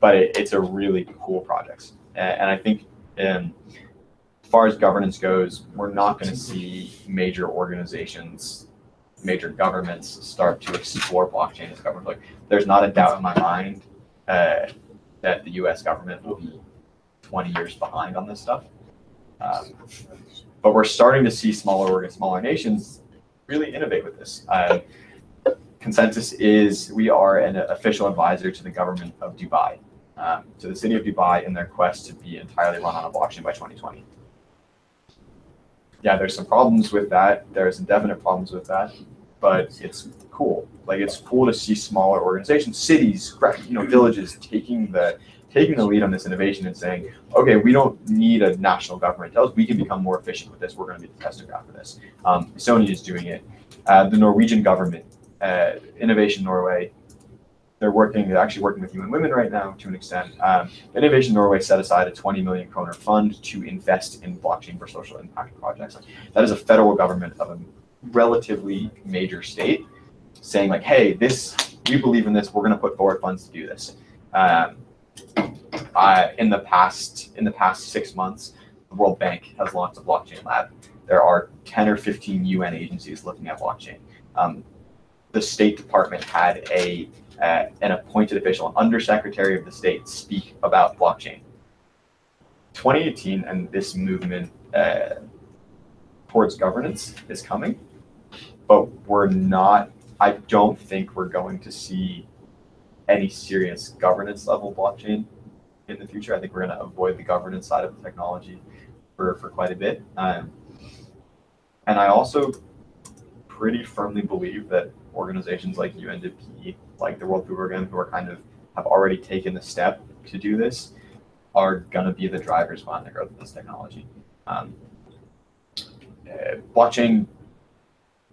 S3: but it, it's a really cool project, and, and I think um, far as governance goes, we're not going to see major organizations, major governments start to explore blockchain as government. Like, there's not a doubt in my mind uh, that the U.S. government will be 20 years behind on this stuff. Um, but we're starting to see smaller smaller nations really innovate with this. Uh, ConsenSys is we are an official advisor to the government of Dubai, um, to the city of Dubai in their quest to be entirely run on a blockchain by 2020. Yeah, there's some problems with that. There's some definite problems with that, but it's cool. Like it's cool to see smaller organizations, cities, you know, villages taking the taking the lead on this innovation and saying, okay, we don't need a national government to tell us we can become more efficient with this. We're going to be the test ground for this. Um, Sony is doing it. Uh, the Norwegian government, uh, Innovation Norway, they're working, they're actually working with UN Women right now to an extent. Um, Innovation Norway set aside a 20 million kroner fund to invest in blockchain for social impact projects. That is a federal government of a relatively major state saying like, hey, this, we believe in this, we're going to put forward funds to do this. Um, uh, in the past in the past six months, the World Bank has launched a blockchain lab. There are 10 or 15 UN agencies looking at blockchain. Um, the State Department had a uh, an appointed official, an undersecretary of the state, speak about blockchain. 2018 and this movement uh, towards governance is coming, but we're not. I don't think we're going to see any serious governance level blockchain in the future. I think we're going to avoid the governance side of the technology for, for quite a bit. Um, and I also pretty firmly believe that organizations like UNDP, like the World Food Program, who are kind of have already taken the step to do this, are going to be the drivers behind the growth of this technology. Um, uh, blockchain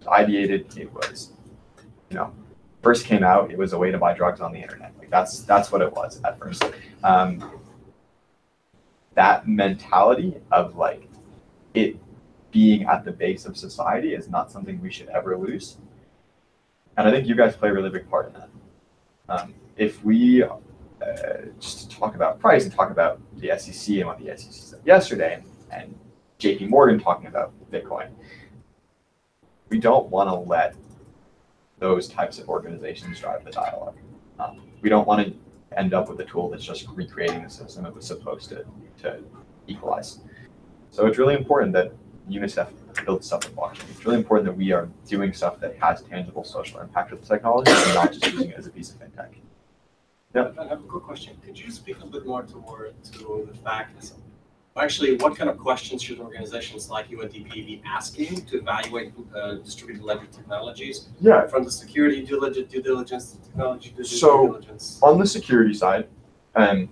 S3: ideated, it was, you know, first came out, it was a way to buy drugs on the internet. Like that's that's what it was at first. Um, that mentality of like it being at the base of society is not something we should ever lose. And I think you guys play a really big part in that. Um, if we uh, just talk about price and talk about the SEC and what the SEC said yesterday, and, JP Morgan talking about Bitcoin, we don't want to let those types of organizations drive the dialogue. Um, we don't want to end up with a tool that's just recreating the system it was supposed to, to equalize. So it's really important that UNICEF builds stuff with blockchain. It's really important that we are doing stuff that has tangible social impact with the technology and not just using it as a piece of fintech. Yeah.
S11: I have a quick question. Could you speak a bit more toward to the fact Actually, what kind of questions should organizations like UNDP be asking to evaluate uh, distributed ledger technologies?
S3: Yeah.
S11: From the security due diligence, due diligence, technology due
S3: So-
S11: diligence.
S3: on the security side, um,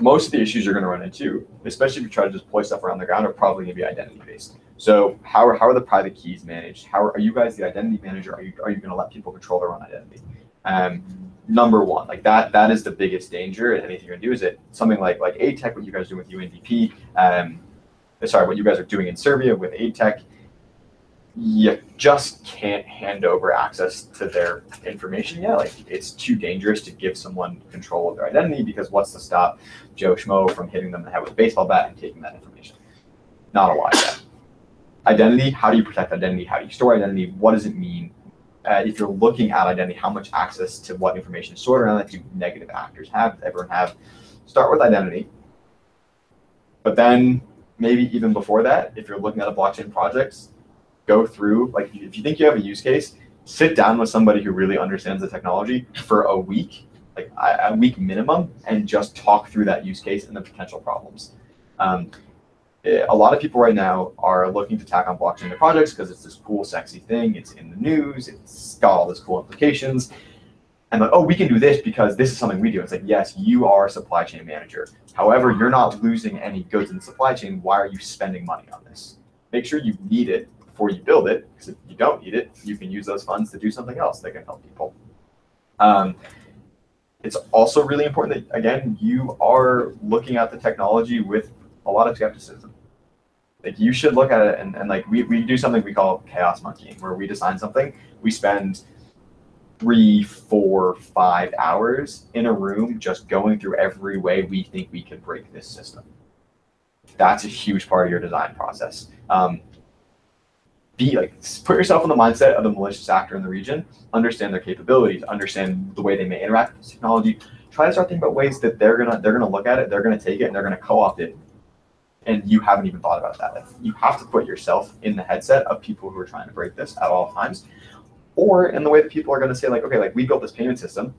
S3: most of the issues you're going to run into, especially if you try to deploy stuff around the ground, are probably going to be identity based. So how are, how are the private keys managed? How are, are you guys the identity manager? Are you are you going to let people control their own identity? Um, number one, like that that is the biggest danger. And anything you're going to do is it something like like AidTech, what you guys do with UNDP. Um, sorry, what you guys are doing in Serbia with AidTech. You just can't hand over access to their information yet. Like it's too dangerous to give someone control of their identity because what's to stop Joe Schmo from hitting them in the head with a baseball bat and taking that information? Not a lot yet. Identity, how do you protect identity? How do you store identity? What does it mean? Uh, if you're looking at identity, how much access to what information is stored around that do negative actors have? Everyone have? Start with identity. But then maybe even before that, if you're looking at a blockchain project, go through, like if you think you have a use case, sit down with somebody who really understands the technology for a week, like a week minimum, and just talk through that use case and the potential problems. Um, eh, a lot of people right now are looking to tack on blockchain to projects because it's this cool, sexy thing. It's in the news. It's got all these cool implications. And like, oh, we can do this because this is something we do. It's like, yes, you are a supply chain manager. However, you're not losing any goods in the supply chain. Why are you spending money on this? Make sure you need it before you build it. Because if you don't need it, you can use those funds to do something else that can help people. Um, it's also really important that again you are looking at the technology with a lot of skepticism like you should look at it and, and like we, we do something we call chaos monkeying where we design something we spend three four five hours in a room just going through every way we think we can break this system that's a huge part of your design process um, be like put yourself in the mindset of the malicious actor in the region understand their capabilities, understand the way they may interact with technology. Try to start thinking about ways that they're gonna they're gonna look at it, they're gonna take it, and they're gonna co-opt it. And you haven't even thought about that. Like, you have to put yourself in the headset of people who are trying to break this at all times, or in the way that people are gonna say like, okay, like we built this payment system,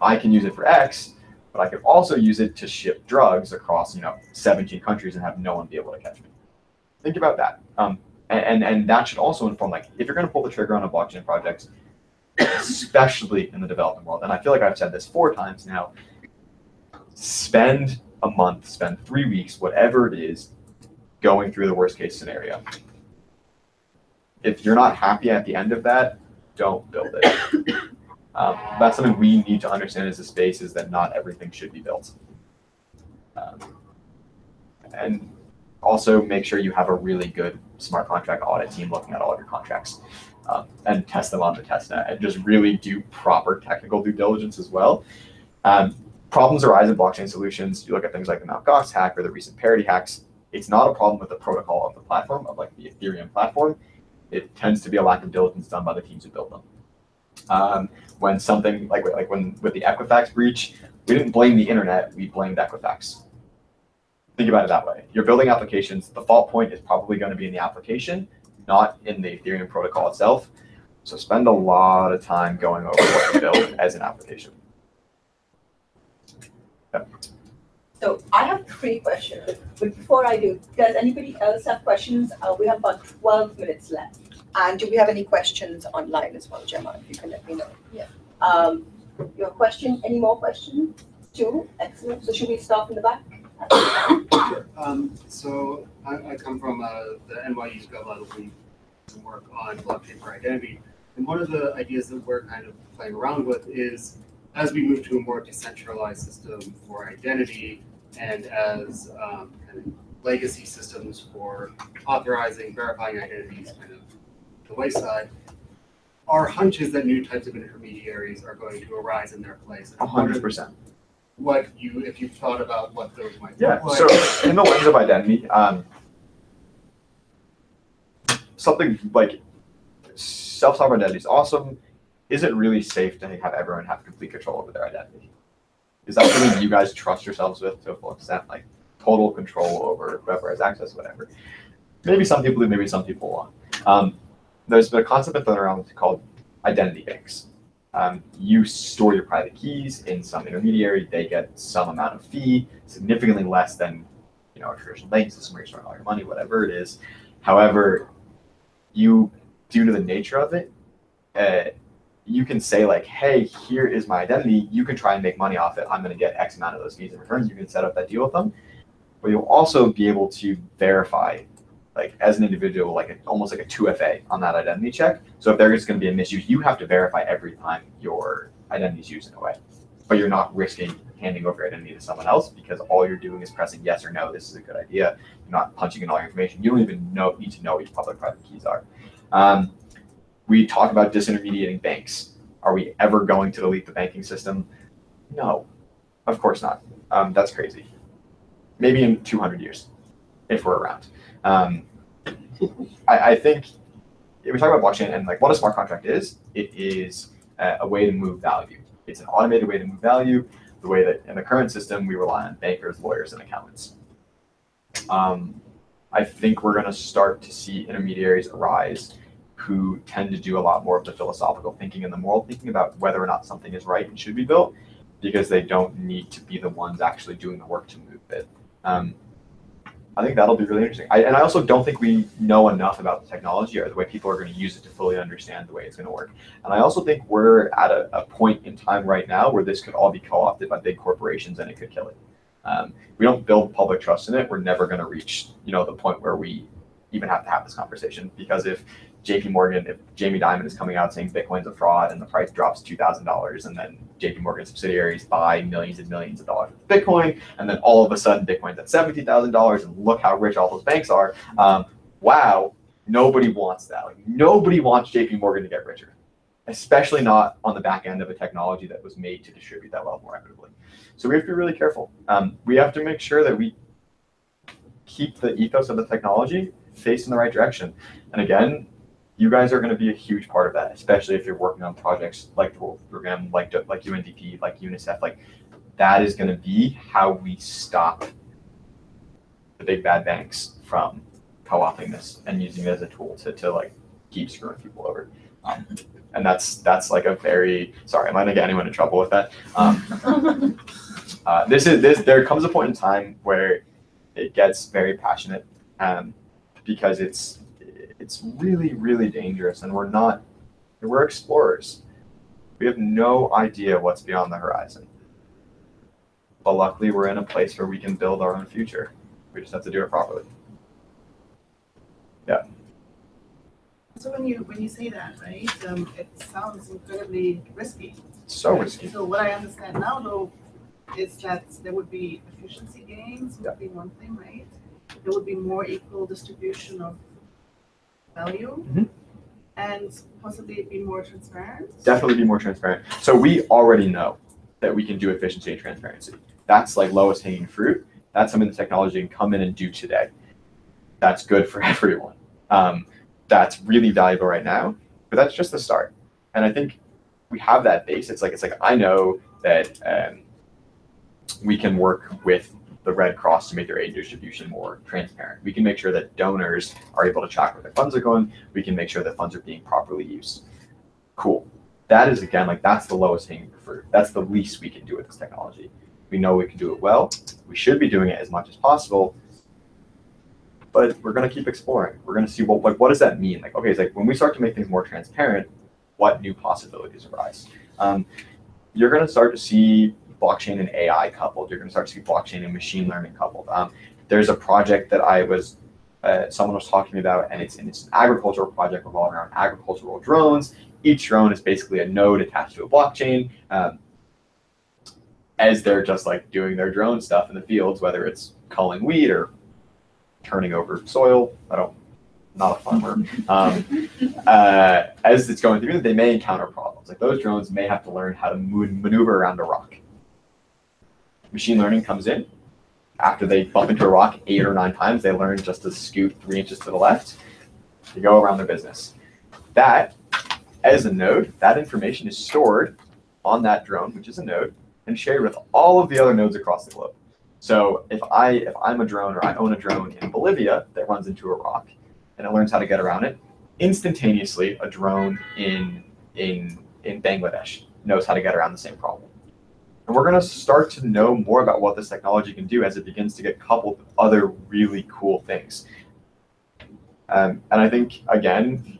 S3: I can use it for X, but I could also use it to ship drugs across you know 17 countries and have no one be able to catch me. Think about that. Um, and, and that should also inform like if you're going to pull the trigger on a blockchain project especially in the developing world and i feel like i've said this four times now spend a month spend three weeks whatever it is going through the worst case scenario. If you're not happy at the end of that don't build it. Um, that's something we need to understand as a space is that not everything should be built. Um, and also make sure you have a really good smart contract audit team looking at all of your contracts um, and test them on the test net and just really do proper technical due diligence as well. Um, problems arise in blockchain solutions. You look at things like the Mt. Gox hack or the recent parity hacks. It's not a problem with the protocol of the platform, of like the Ethereum platform. It tends to be a lack of diligence done by the teams who build them. Um, when something like like when with the Equifax breach, we didn't blame the internet, we blamed Equifax think about it that way. You're building applications. The fault point is probably going to be in the application, not in the Ethereum protocol itself. So spend a lot of time going over what you build as an application.
S1: So I have three questions, but before I do, does anybody else have questions? Uh, we have about twelve minutes left. And do we have any questions online as well, Gemma, if you can let me know? Yeah. Um, your question, any more questions? Two, excellent. So should we start in the back?
S12: Um, so I, I come from, uh, the NYU's GovLab League to work on blockchain for identity. And one of the ideas that we're kind of playing around with is as we move to a more decentralized system for identity and as, um, kind of legacy systems for authorizing, verifying identities kind of the wayside, our hunch is that new types of intermediaries are going to arise in their place.
S3: Hundred percent.
S12: What you, if you've thought about what those might
S3: Yeah.
S12: look like.
S3: So in the lens of identity, um, something like self-sovereign identity is awesome. Is it really safe to have everyone have complete control over their identity? Is that something you guys trust yourselves with to a full extent, like total control over whoever has access, whatever? Maybe some people do, maybe some people won't. Um, there's been a concept been thrown around called identity banks. Um, you store your private keys in some intermediary, they get some amount of fee, significantly less than you know, a traditional banking system where you're storing all your money, whatever it is. However, you, due to the nature of it, uh, you can say like, hey, here is my identity. You can try and make money off it. I'm going to get X amount of those fees in returns. You can set up that deal with them, but you'll also be able to verify, like as an individual, like a, almost like a 2FA on that identity check. So if there is going to be a misuse, you have to verify every time your identity is used in a way, but you're not risking handing over identity to someone else because all you're doing is pressing yes or no. This is a good idea. You're not punching in all your information. You don't even know need to know what your public-private keys are. Um, we talk about disintermediating banks. Are we ever going to delete the banking system? No, of course not. Um, that's crazy. Maybe in 200 years, if we're around. Um, I, I think if we talk about blockchain and like what a smart contract is, it is a, a way to move value. It's an automated way to move value. The way that in the current system we rely on bankers, lawyers, and accountants. Um, I think we're going to start to see intermediaries arise who tend to do a lot more of the philosophical thinking and the moral thinking about whether or not something is right and should be built because they don't need to be the ones actually doing the work to move it. Um, I think that'll be really interesting. I, and I also don't think we know enough about the technology or the way people are going to use it to fully understand the way it's going to work. And I also think we're at a, a point in time right now where this could all be co-opted by big corporations and it could kill it. Um, we don't build public trust in it. We're never going to reach, you know, the point where we even have to have this conversation because if JP Morgan, if Jamie Dimon is coming out saying Bitcoin's a fraud and the price drops $2,000 and then JP Morgan subsidiaries buy millions and millions of dollars of Bitcoin and then all of a sudden Bitcoin's at $70,000 and look how rich all those banks are. Um, wow, nobody wants that. Like nobody wants JP Morgan to get richer, especially not on the back end of a technology that was made to distribute that wealth more equitably. So we have to be really careful. Um, we have to make sure that we keep the ethos of the technology facing in the right direction. And again, you guys are going to be a huge part of that, especially if you're working on projects like the World Program, like like UNDP, like UNICEF. Like that is going to be how we stop the big bad banks from co-opting this and using it as a tool to, to like keep screwing people over. Um, and that's that's like a very sorry, am I gonna get anyone in trouble with that? Um, uh, this is this. There comes a point in time where it gets very passionate um, because it's it's really really dangerous, and we're not we're explorers. We have no idea what's beyond the horizon. But luckily, we're in a place where we can build our own future. We just have to do it properly. Yeah.
S13: So when you, when you say that, right, um, it sounds incredibly risky.
S3: So risky.
S13: So what I understand now though, is that there would be efficiency gains would be one thing, right? There would be more equal distribution of value.
S3: Mhm.
S13: And possibly be more transparent.
S3: definitely be more transparent. So we already know that we can do efficiency and transparency. That's like lowest hanging fruit. That's something the technology can come in and do today. That's good for everyone. Um, that's really valuable right now, but that's just the start. And I think we have that base. It's like it's like I know that um, we can work with the Red Cross to make their aid distribution more transparent. We can make sure that donors are able to track where their funds are going. We can make sure that funds are being properly used. Cool. That is again like that's the lowest hanging fruit. That's the least we can do with this technology. We know we can do it well. We should be doing it as much as possible. But we're gonna keep exploring. We're gonna see what like what does that mean? Like okay, it's like when we start to make things more transparent, what new possibilities arise? Um, you're gonna start to see blockchain and AI coupled. You're going to start to see blockchain and machine learning coupled. Um, there's a project that I was, uh, someone was talking about, and it's, and it's an agricultural project revolving around agricultural drones. Each drone is basically a node attached to a blockchain. Um, as they're just like doing their drone stuff in the fields, whether it's culling wheat or turning over soil. I don't, not a farmer. Um, uh, as it's going through, they may encounter problems. Like those drones may have to learn how to maneuver around a rock machine learning comes in. After they bump into a rock eight or nine times, they learn just to scoot three inches to the left. They go around their business. That, as a node, that information is stored on that drone, which is a node, and shared with all of the other nodes across the globe. So if I if I'm a drone or I own a drone in Bolivia that runs into a rock and it learns how to get around it, instantaneously a drone in in in Bangladesh knows how to get around the same problem And we're going to start to know more about what this technology can do as it begins to get coupled with other really cool things. Um, and I think, again,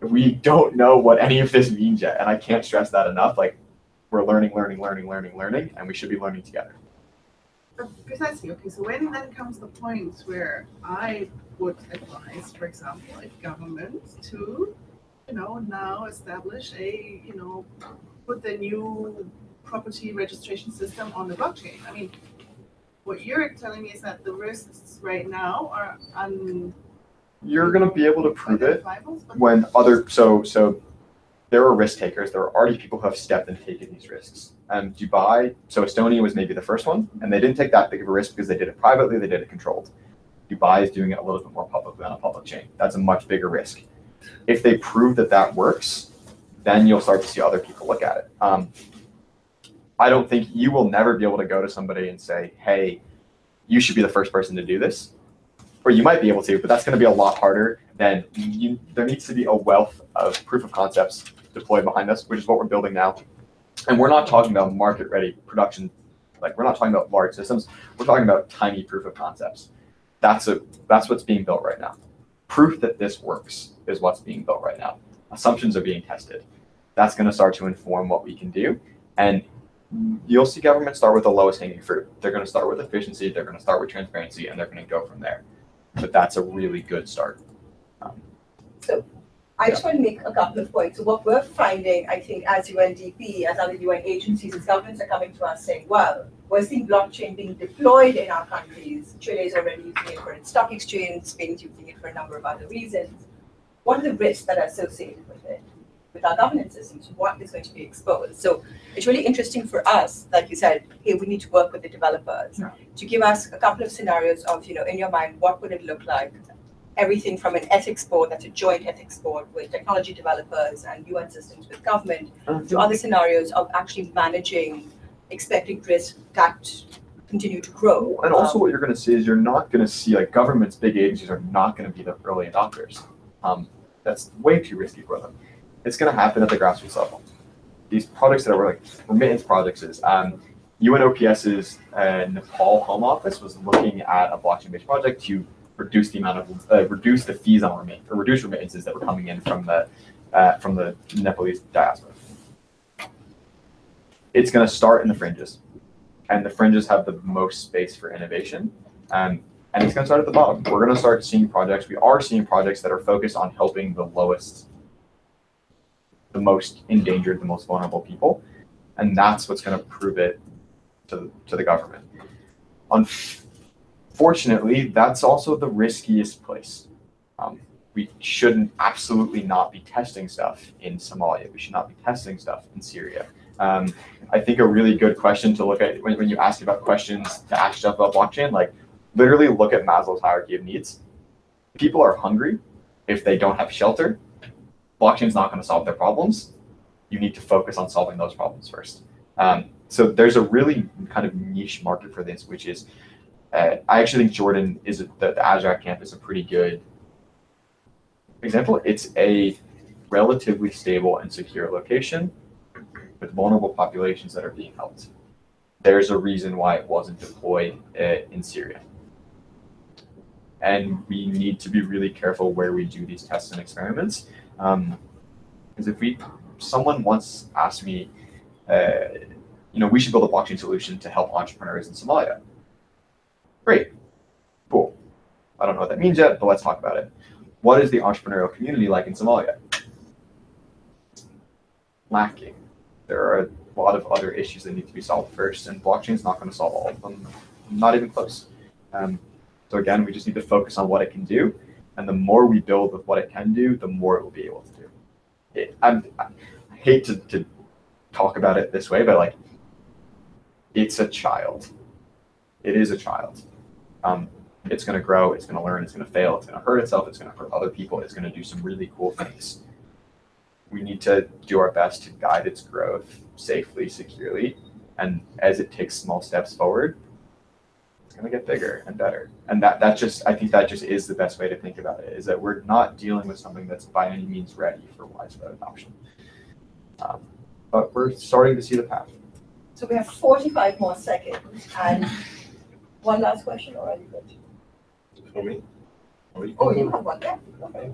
S3: we don't know what any of this means yet. And I can't stress that enough. Like, we're learning, learning, learning, learning, learning, and we should be learning together.
S13: Precisely, okay, so when then comes the point where I would advise, for example, a government to, you know, now establish a, you know, put the new property registration system on the blockchain. I mean, what you're telling me is that the risks right now are un.
S3: You're going to be able to prove it when other so so there are risk takers. There are already people who have stepped and taken these risks. Um, Dubai, so Estonia was maybe the first one, and they didn't take that big of a risk because they did it privately. They did it controlled. Dubai is doing it a little bit more publicly on a public chain. That's a much bigger risk. If they prove that that works, then you'll start to see other people look at it. Um, I don't think you will never be able to go to somebody and say, "Hey, you should be the first person to do this," or you might be able to, but that's going to be a lot harder. Than you, there needs to be a wealth of proof of concepts deployed behind us, which is what we're building now. And we're not talking about market-ready production, like we're not talking about large systems. We're talking about tiny proof of concepts. That's a that's what's being built right now. Proof that this works is what's being built right now. Assumptions are being tested. That's going to start to inform what we can do, and you'll see government start with the lowest hanging fruit. They're going to start with efficiency. They're going to start with transparency, and they're going to go from there. But that's a really good start.
S1: Um, so I just want to make a couple of points. So what we're finding, I think, as UNDP, as other UN agencies, as governments are coming to us saying, well, we're seeing blockchain being deployed in our countries. Chile is already using it for its stock exchange, Spain's using it for a number of other reasons. What are the risks that are associated with it? With our governance systems, what is going to be exposed? So it's really interesting for us, like you said, hey, we need to work with the developers to give us a couple of scenarios of, you know, in your mind, what would it look like? Everything from an ethics board, that's a joint ethics board with technology developers and UN systems with government, to other scenarios of actually managing expected risk that continue to grow.
S3: And also,
S1: Um,
S3: what you're going to see is you're not going to see like governments, big agencies are not going to be the early adopters. Um, that's way too risky for them. It's going to happen at the grassroots level. These products that are like remittance projects is um, UNOPS's uh, Nepal Home Office was looking at a blockchain-based project to reduce the amount of uh, reduce the fees on remit or reduce remittances that were coming in from the uh, from the Nepalese diaspora. It's going to start in the fringes, and the fringes have the most space for innovation. Um, and it's going to start at the bottom. We're going to start seeing projects. We are seeing projects that are focused on helping the lowest, the most endangered, the most vulnerable people, and that's what's going to prove it to to the government. Unfortunately, that's also the riskiest place. Um, we shouldn't absolutely not be testing stuff in Somalia. We should not be testing stuff in Syria. Um, I think a really good question to look at when, when you ask about questions to ask stuff about blockchain, like literally look at Maslow's hierarchy of needs. People are hungry if they don't have shelter. Blockchain's not going to solve their problems. You need to focus on solving those problems first. Um, so there's a really kind of niche market for this, which is uh, I actually think Jordan is a, the, the camp is a pretty good example. It's a relatively stable and secure location with vulnerable populations that are being helped. There's a reason why it wasn't deployed uh, in Syria. And we need to be really careful where we do these tests and experiments. Um, because if we, someone once asked me, uh, you know, we should build a blockchain solution to help entrepreneurs in Somalia. Great, cool. I don't know what that means yet, but let's talk about it. What is the entrepreneurial community like in Somalia? Lacking. There are a lot of other issues that need to be solved first, and blockchain is not going to solve all of them. Not even close. Um, so again, we just need to focus on what it can do, and the more we build with what it can do, the more it will be able to do. It, I hate to, to talk about it this way, but like, it's a child. It is a child. Um, it's going to grow. It's going to learn. It's going to fail. It's going to hurt itself. It's going to hurt other people. It's going to do some really cool things. We need to do our best to guide its growth safely, securely, and as it takes small steps forward, it's going to get bigger and better. And that that just I think that just is the best way to think about it. Is that we're not dealing with something that's by any means ready for widespread adoption, um, but we're starting to see the path.
S1: So we have forty-five more seconds and one last question or are you good?
S7: For me? Are we-
S1: Oh, you have one, yeah. Okay.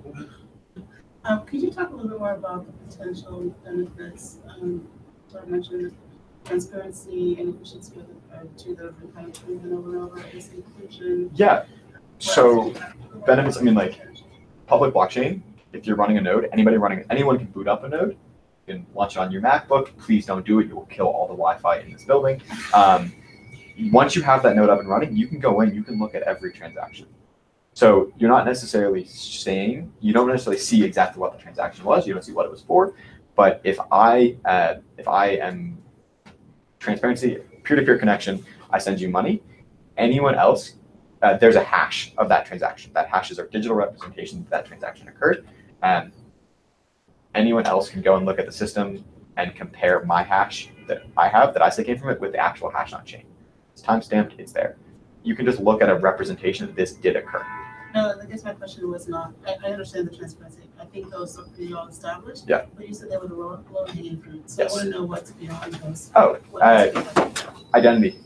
S13: Um, could you talk a little bit more about the potential benefits, um, so I mentioned transparency and efficiency of the, uh, to the kind of proven over and over this inclusion.
S3: Yeah. So benefits, I mean, like public blockchain, if you're running a node, anybody running, anyone can boot up a node. Can launch it on your MacBook. Please don't do it. You will kill all the Wi-Fi in this building. Um, once you have that node up and running, you can go in, you can look at every transaction. So you're not necessarily saying, you don't necessarily see exactly what the transaction was. You don't see what it was for. But if I, uh, if I am transparency, peer-to-peer connection, I send you money. Anyone else uh, there's a hash of that transaction. That hash is our digital representation that, that transaction occurred. And anyone else can go and look at the system and compare my hash that I have that I say came from it with the actual hash on chain. It's timestamped, it's there. You can just look at a representation that this did occur.
S13: No, I guess my question was not, I, I understand the transparency, I think those are pretty well established.
S3: Yeah.
S13: But you said they were the low, low hanging fruit, so I wanna know what's beyond those.
S3: Oh, uh, identity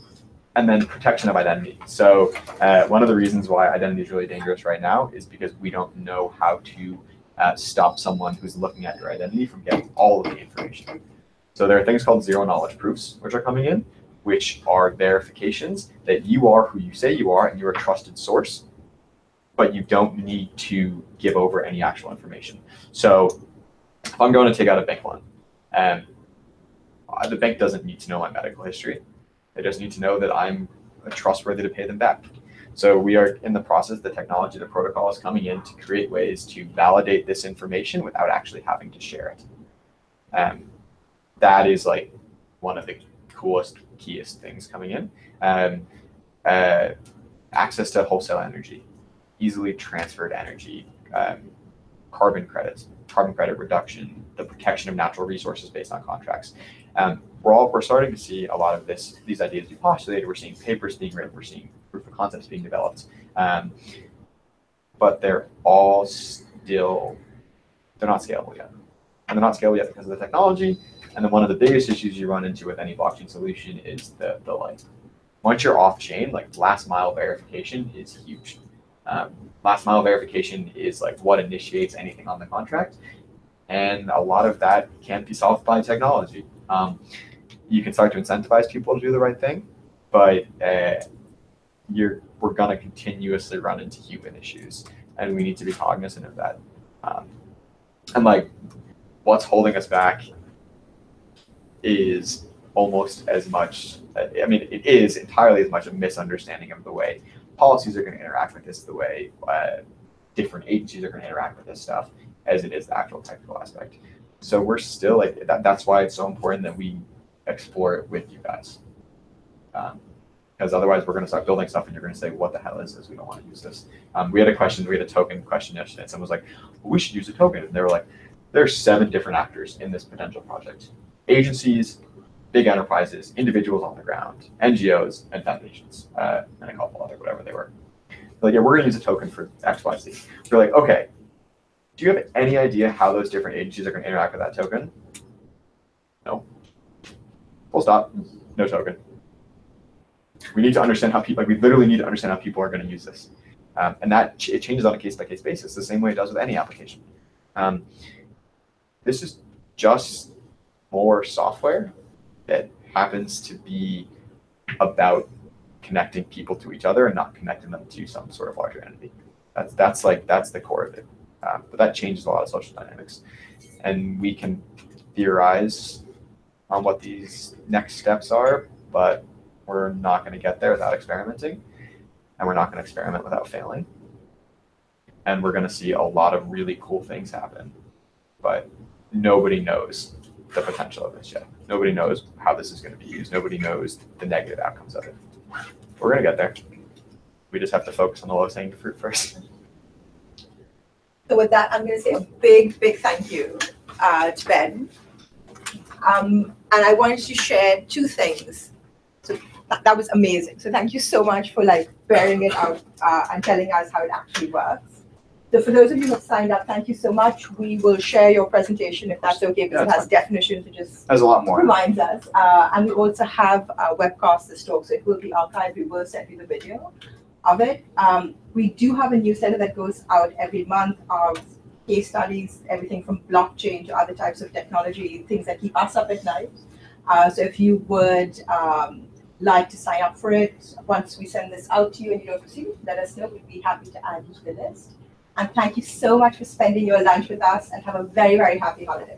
S3: and then protection of identity. So uh, one of the reasons why identity is really dangerous right now is because we don't know how to uh, stop someone who's looking at your identity from getting all of the information. So there are things called zero knowledge proofs which are coming in, which are verifications that you are who you say you are and you're a trusted source, but you don't need to give over any actual information. So if I'm going to take out a bank loan, um, the bank doesn't need to know my medical history. They just need to know that I'm trustworthy to pay them back. So we are in the process, the technology, the protocol is coming in to create ways to validate this information without actually having to share it. Um, that is like one of the coolest, keyest things coming in. Um, uh, access to wholesale energy, easily transferred energy, um, carbon credits, carbon credit reduction, the protection of natural resources based on contracts. Um, we're all we're starting to see a lot of this these ideas be postulated. We're seeing papers being written. We're seeing proof of concepts being developed, um, but they're all still they're not scalable yet, and they're not scalable yet because of the technology. And then one of the biggest issues you run into with any blockchain solution is the the like once you're off chain, like last mile verification is huge. Um, last mile verification is like what initiates anything on the contract, and a lot of that can't be solved by technology. Um, you can start to incentivize people to do the right thing, but uh, you're we're gonna continuously run into human issues, and we need to be cognizant of that. Um, and like, what's holding us back is almost as much. I mean, it is entirely as much a misunderstanding of the way policies are going to interact with this, the way uh, different agencies are going to interact with this stuff, as it is the actual technical aspect. So we're still like that. That's why it's so important that we explore it with you guys, because otherwise we're going to start building stuff, and you're going to say, "What the hell is this? We don't want to use this." Um, we had a question. We had a token question yesterday. And someone was like, well, "We should use a token," and they were like, "There's seven different actors in this potential project: agencies, big enterprises, individuals on the ground, NGOs, and foundations, uh, and a couple other whatever they were." Like, yeah, we're going to use a token for X, Y, Z. They're like, okay, do you have any idea how those different agencies are going to interact with that token? No. Full stop. No token. We need to understand how people, like, we literally need to understand how people are going to use this. Um, and that ch- it changes on a case by case basis, the same way it does with any application. Um, this is just more software that happens to be about connecting people to each other and not connecting them to some sort of larger entity. That's that's like that's the core of it. Um, but that changes a lot of social dynamics, and we can theorize on what these next steps are, but we're not going to get there without experimenting, and we're not going to experiment without failing. And we're going to see a lot of really cool things happen, but nobody knows the potential of this yet. Nobody knows how this is going to be used. Nobody knows the negative outcomes of it. We're going to get there. We just have to focus on the lowest hanging fruit first.
S1: So with that, I'm going to say a big, big thank you uh, to Ben. Um, and I wanted to share two things. So that, that was amazing. So thank you so much for like bearing it out uh, and telling us how it actually works. So for those of you who have signed up, thank you so much. We will share your presentation if that's okay, because it
S3: Yeah,
S1: has definitions, it just
S3: There's a lot more.
S1: reminds us. Uh, and we also have a webcast this talk, so it will be archived. We will send you the video of it. Um, we do have a newsletter that goes out every month of case studies, everything from blockchain to other types of technology, things that keep us up at night. Uh, so if you would um, like to sign up for it, once we send this out to you and you don't receive it, let us know. We'd be happy to add you to the list. And thank you so much for spending your lunch with us and have a very, very happy holiday.